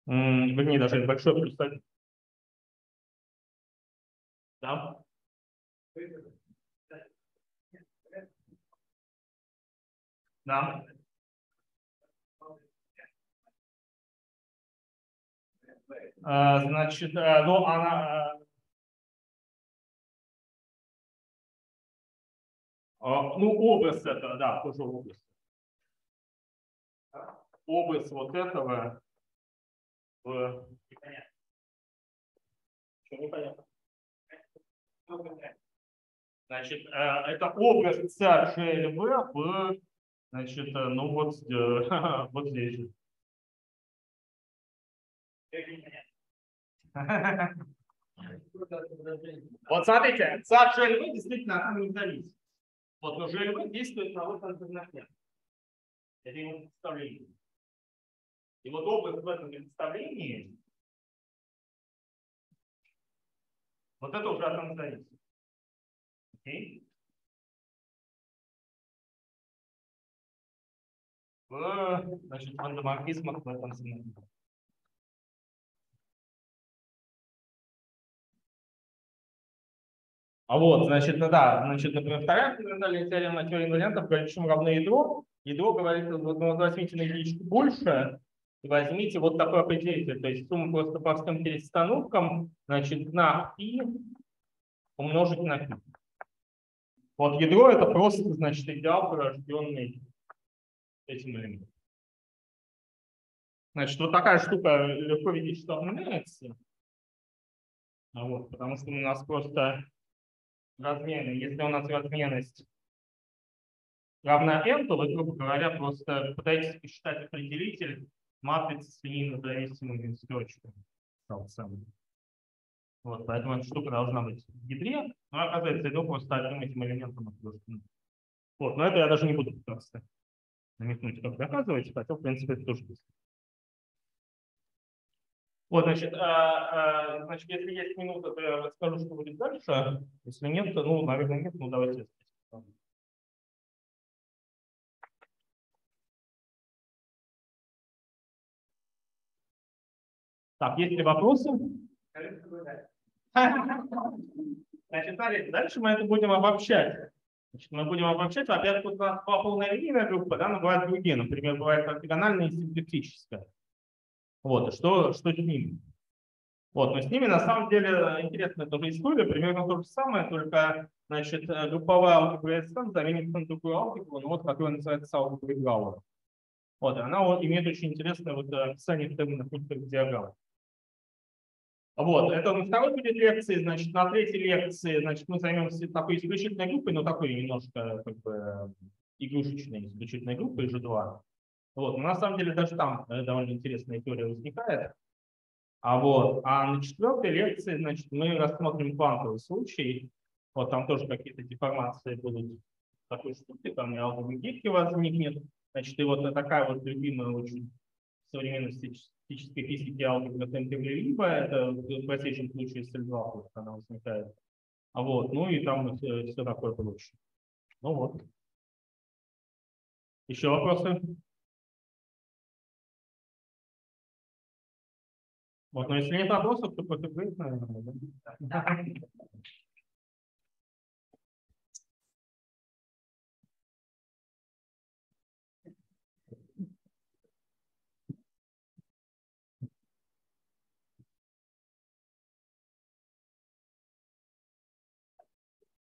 Вернее, даже n большое плюс 1. Да? Да. А, значит, э, ну, она, А, ну, область это, да, тоже область. Область вот этого в... Непонятно. Значит, э, это область CGLV в, значит, э, ну вот, вот здесь. Вот смотрите, CGLV действительно от не зависит. Вот, но ЖЛВ действует на вот альтернативе. Это его представление. И вот область в этом представлении, вот это уже от нас зависит. Окей? В, значит, андоморфизмах в этом смысле. А вот, значит, ну да, значит, например, вторая фундаментальная теорема теории инвариантов говорит, что равно ядро. Ядро говорит, вот, ну, возьмите на единичку больше, и возьмите вот такой определитель, то есть сумму просто по всем перестановкам, значит, на π умножить на π. Вот ядро это просто, значит, идеал, порожденный этим элементом. Значит, вот такая штука легко видеть, что обновляется. А вот, потому что у нас просто размены. Если у нас разменность равна n, то вы, грубо говоря, просто пытаетесь посчитать определитель матрицы с линейно зависимыми строчками. Вот, поэтому эта штука должна быть в ядре, но оказывается, ядро просто одним этим элементом Вот, но это я даже не буду пытаться намекнуть, как доказывать, хотя, в принципе, это тоже быстро. Вот, значит, а, а, значит, если есть минута, то я расскажу, что будет дальше. Если нет, то, ну, наверное, нет, ну, давайте. Так, есть ли вопросы? Значит, смотрите, дальше мы это будем обобщать. Значит, мы будем обобщать, во-первых, у нас полная линейная группа, да, но бывают другие. Например, бывает ортогональная и симметрическая. Вот, и что, что с ними? Вот, но с ними на самом деле интересная тоже история, примерно то же самое, только значит, групповая алгебра SN заменится на другую алгебру, ну, вот, которая называется алгебра Гауэра. Вот, она вот, имеет очень интересное вот, описание терминов диаграмм. Вот, это на второй будет лекции, значит, на третьей лекции, значит, мы займемся такой исключительной группой, но такой немножко, как бы, игрушечной исключительной группой, G2. Вот, но на самом деле даже там э, довольно интересная история возникает. А вот, а на четвертой лекции, значит, мы рассмотрим квантовый случай. Вот там тоже какие-то деформации будут такой штуки, там и алгоритмики возникнет. Значит, и вот такая вот любимая очень современной статистической физики алгебра либо это в простейшем случае с L2 она возникает. А вот, ну и там все, все такое прочее. Ну вот. Еще вопросы? Вот, но если нет вопросов, то против наверное. Да?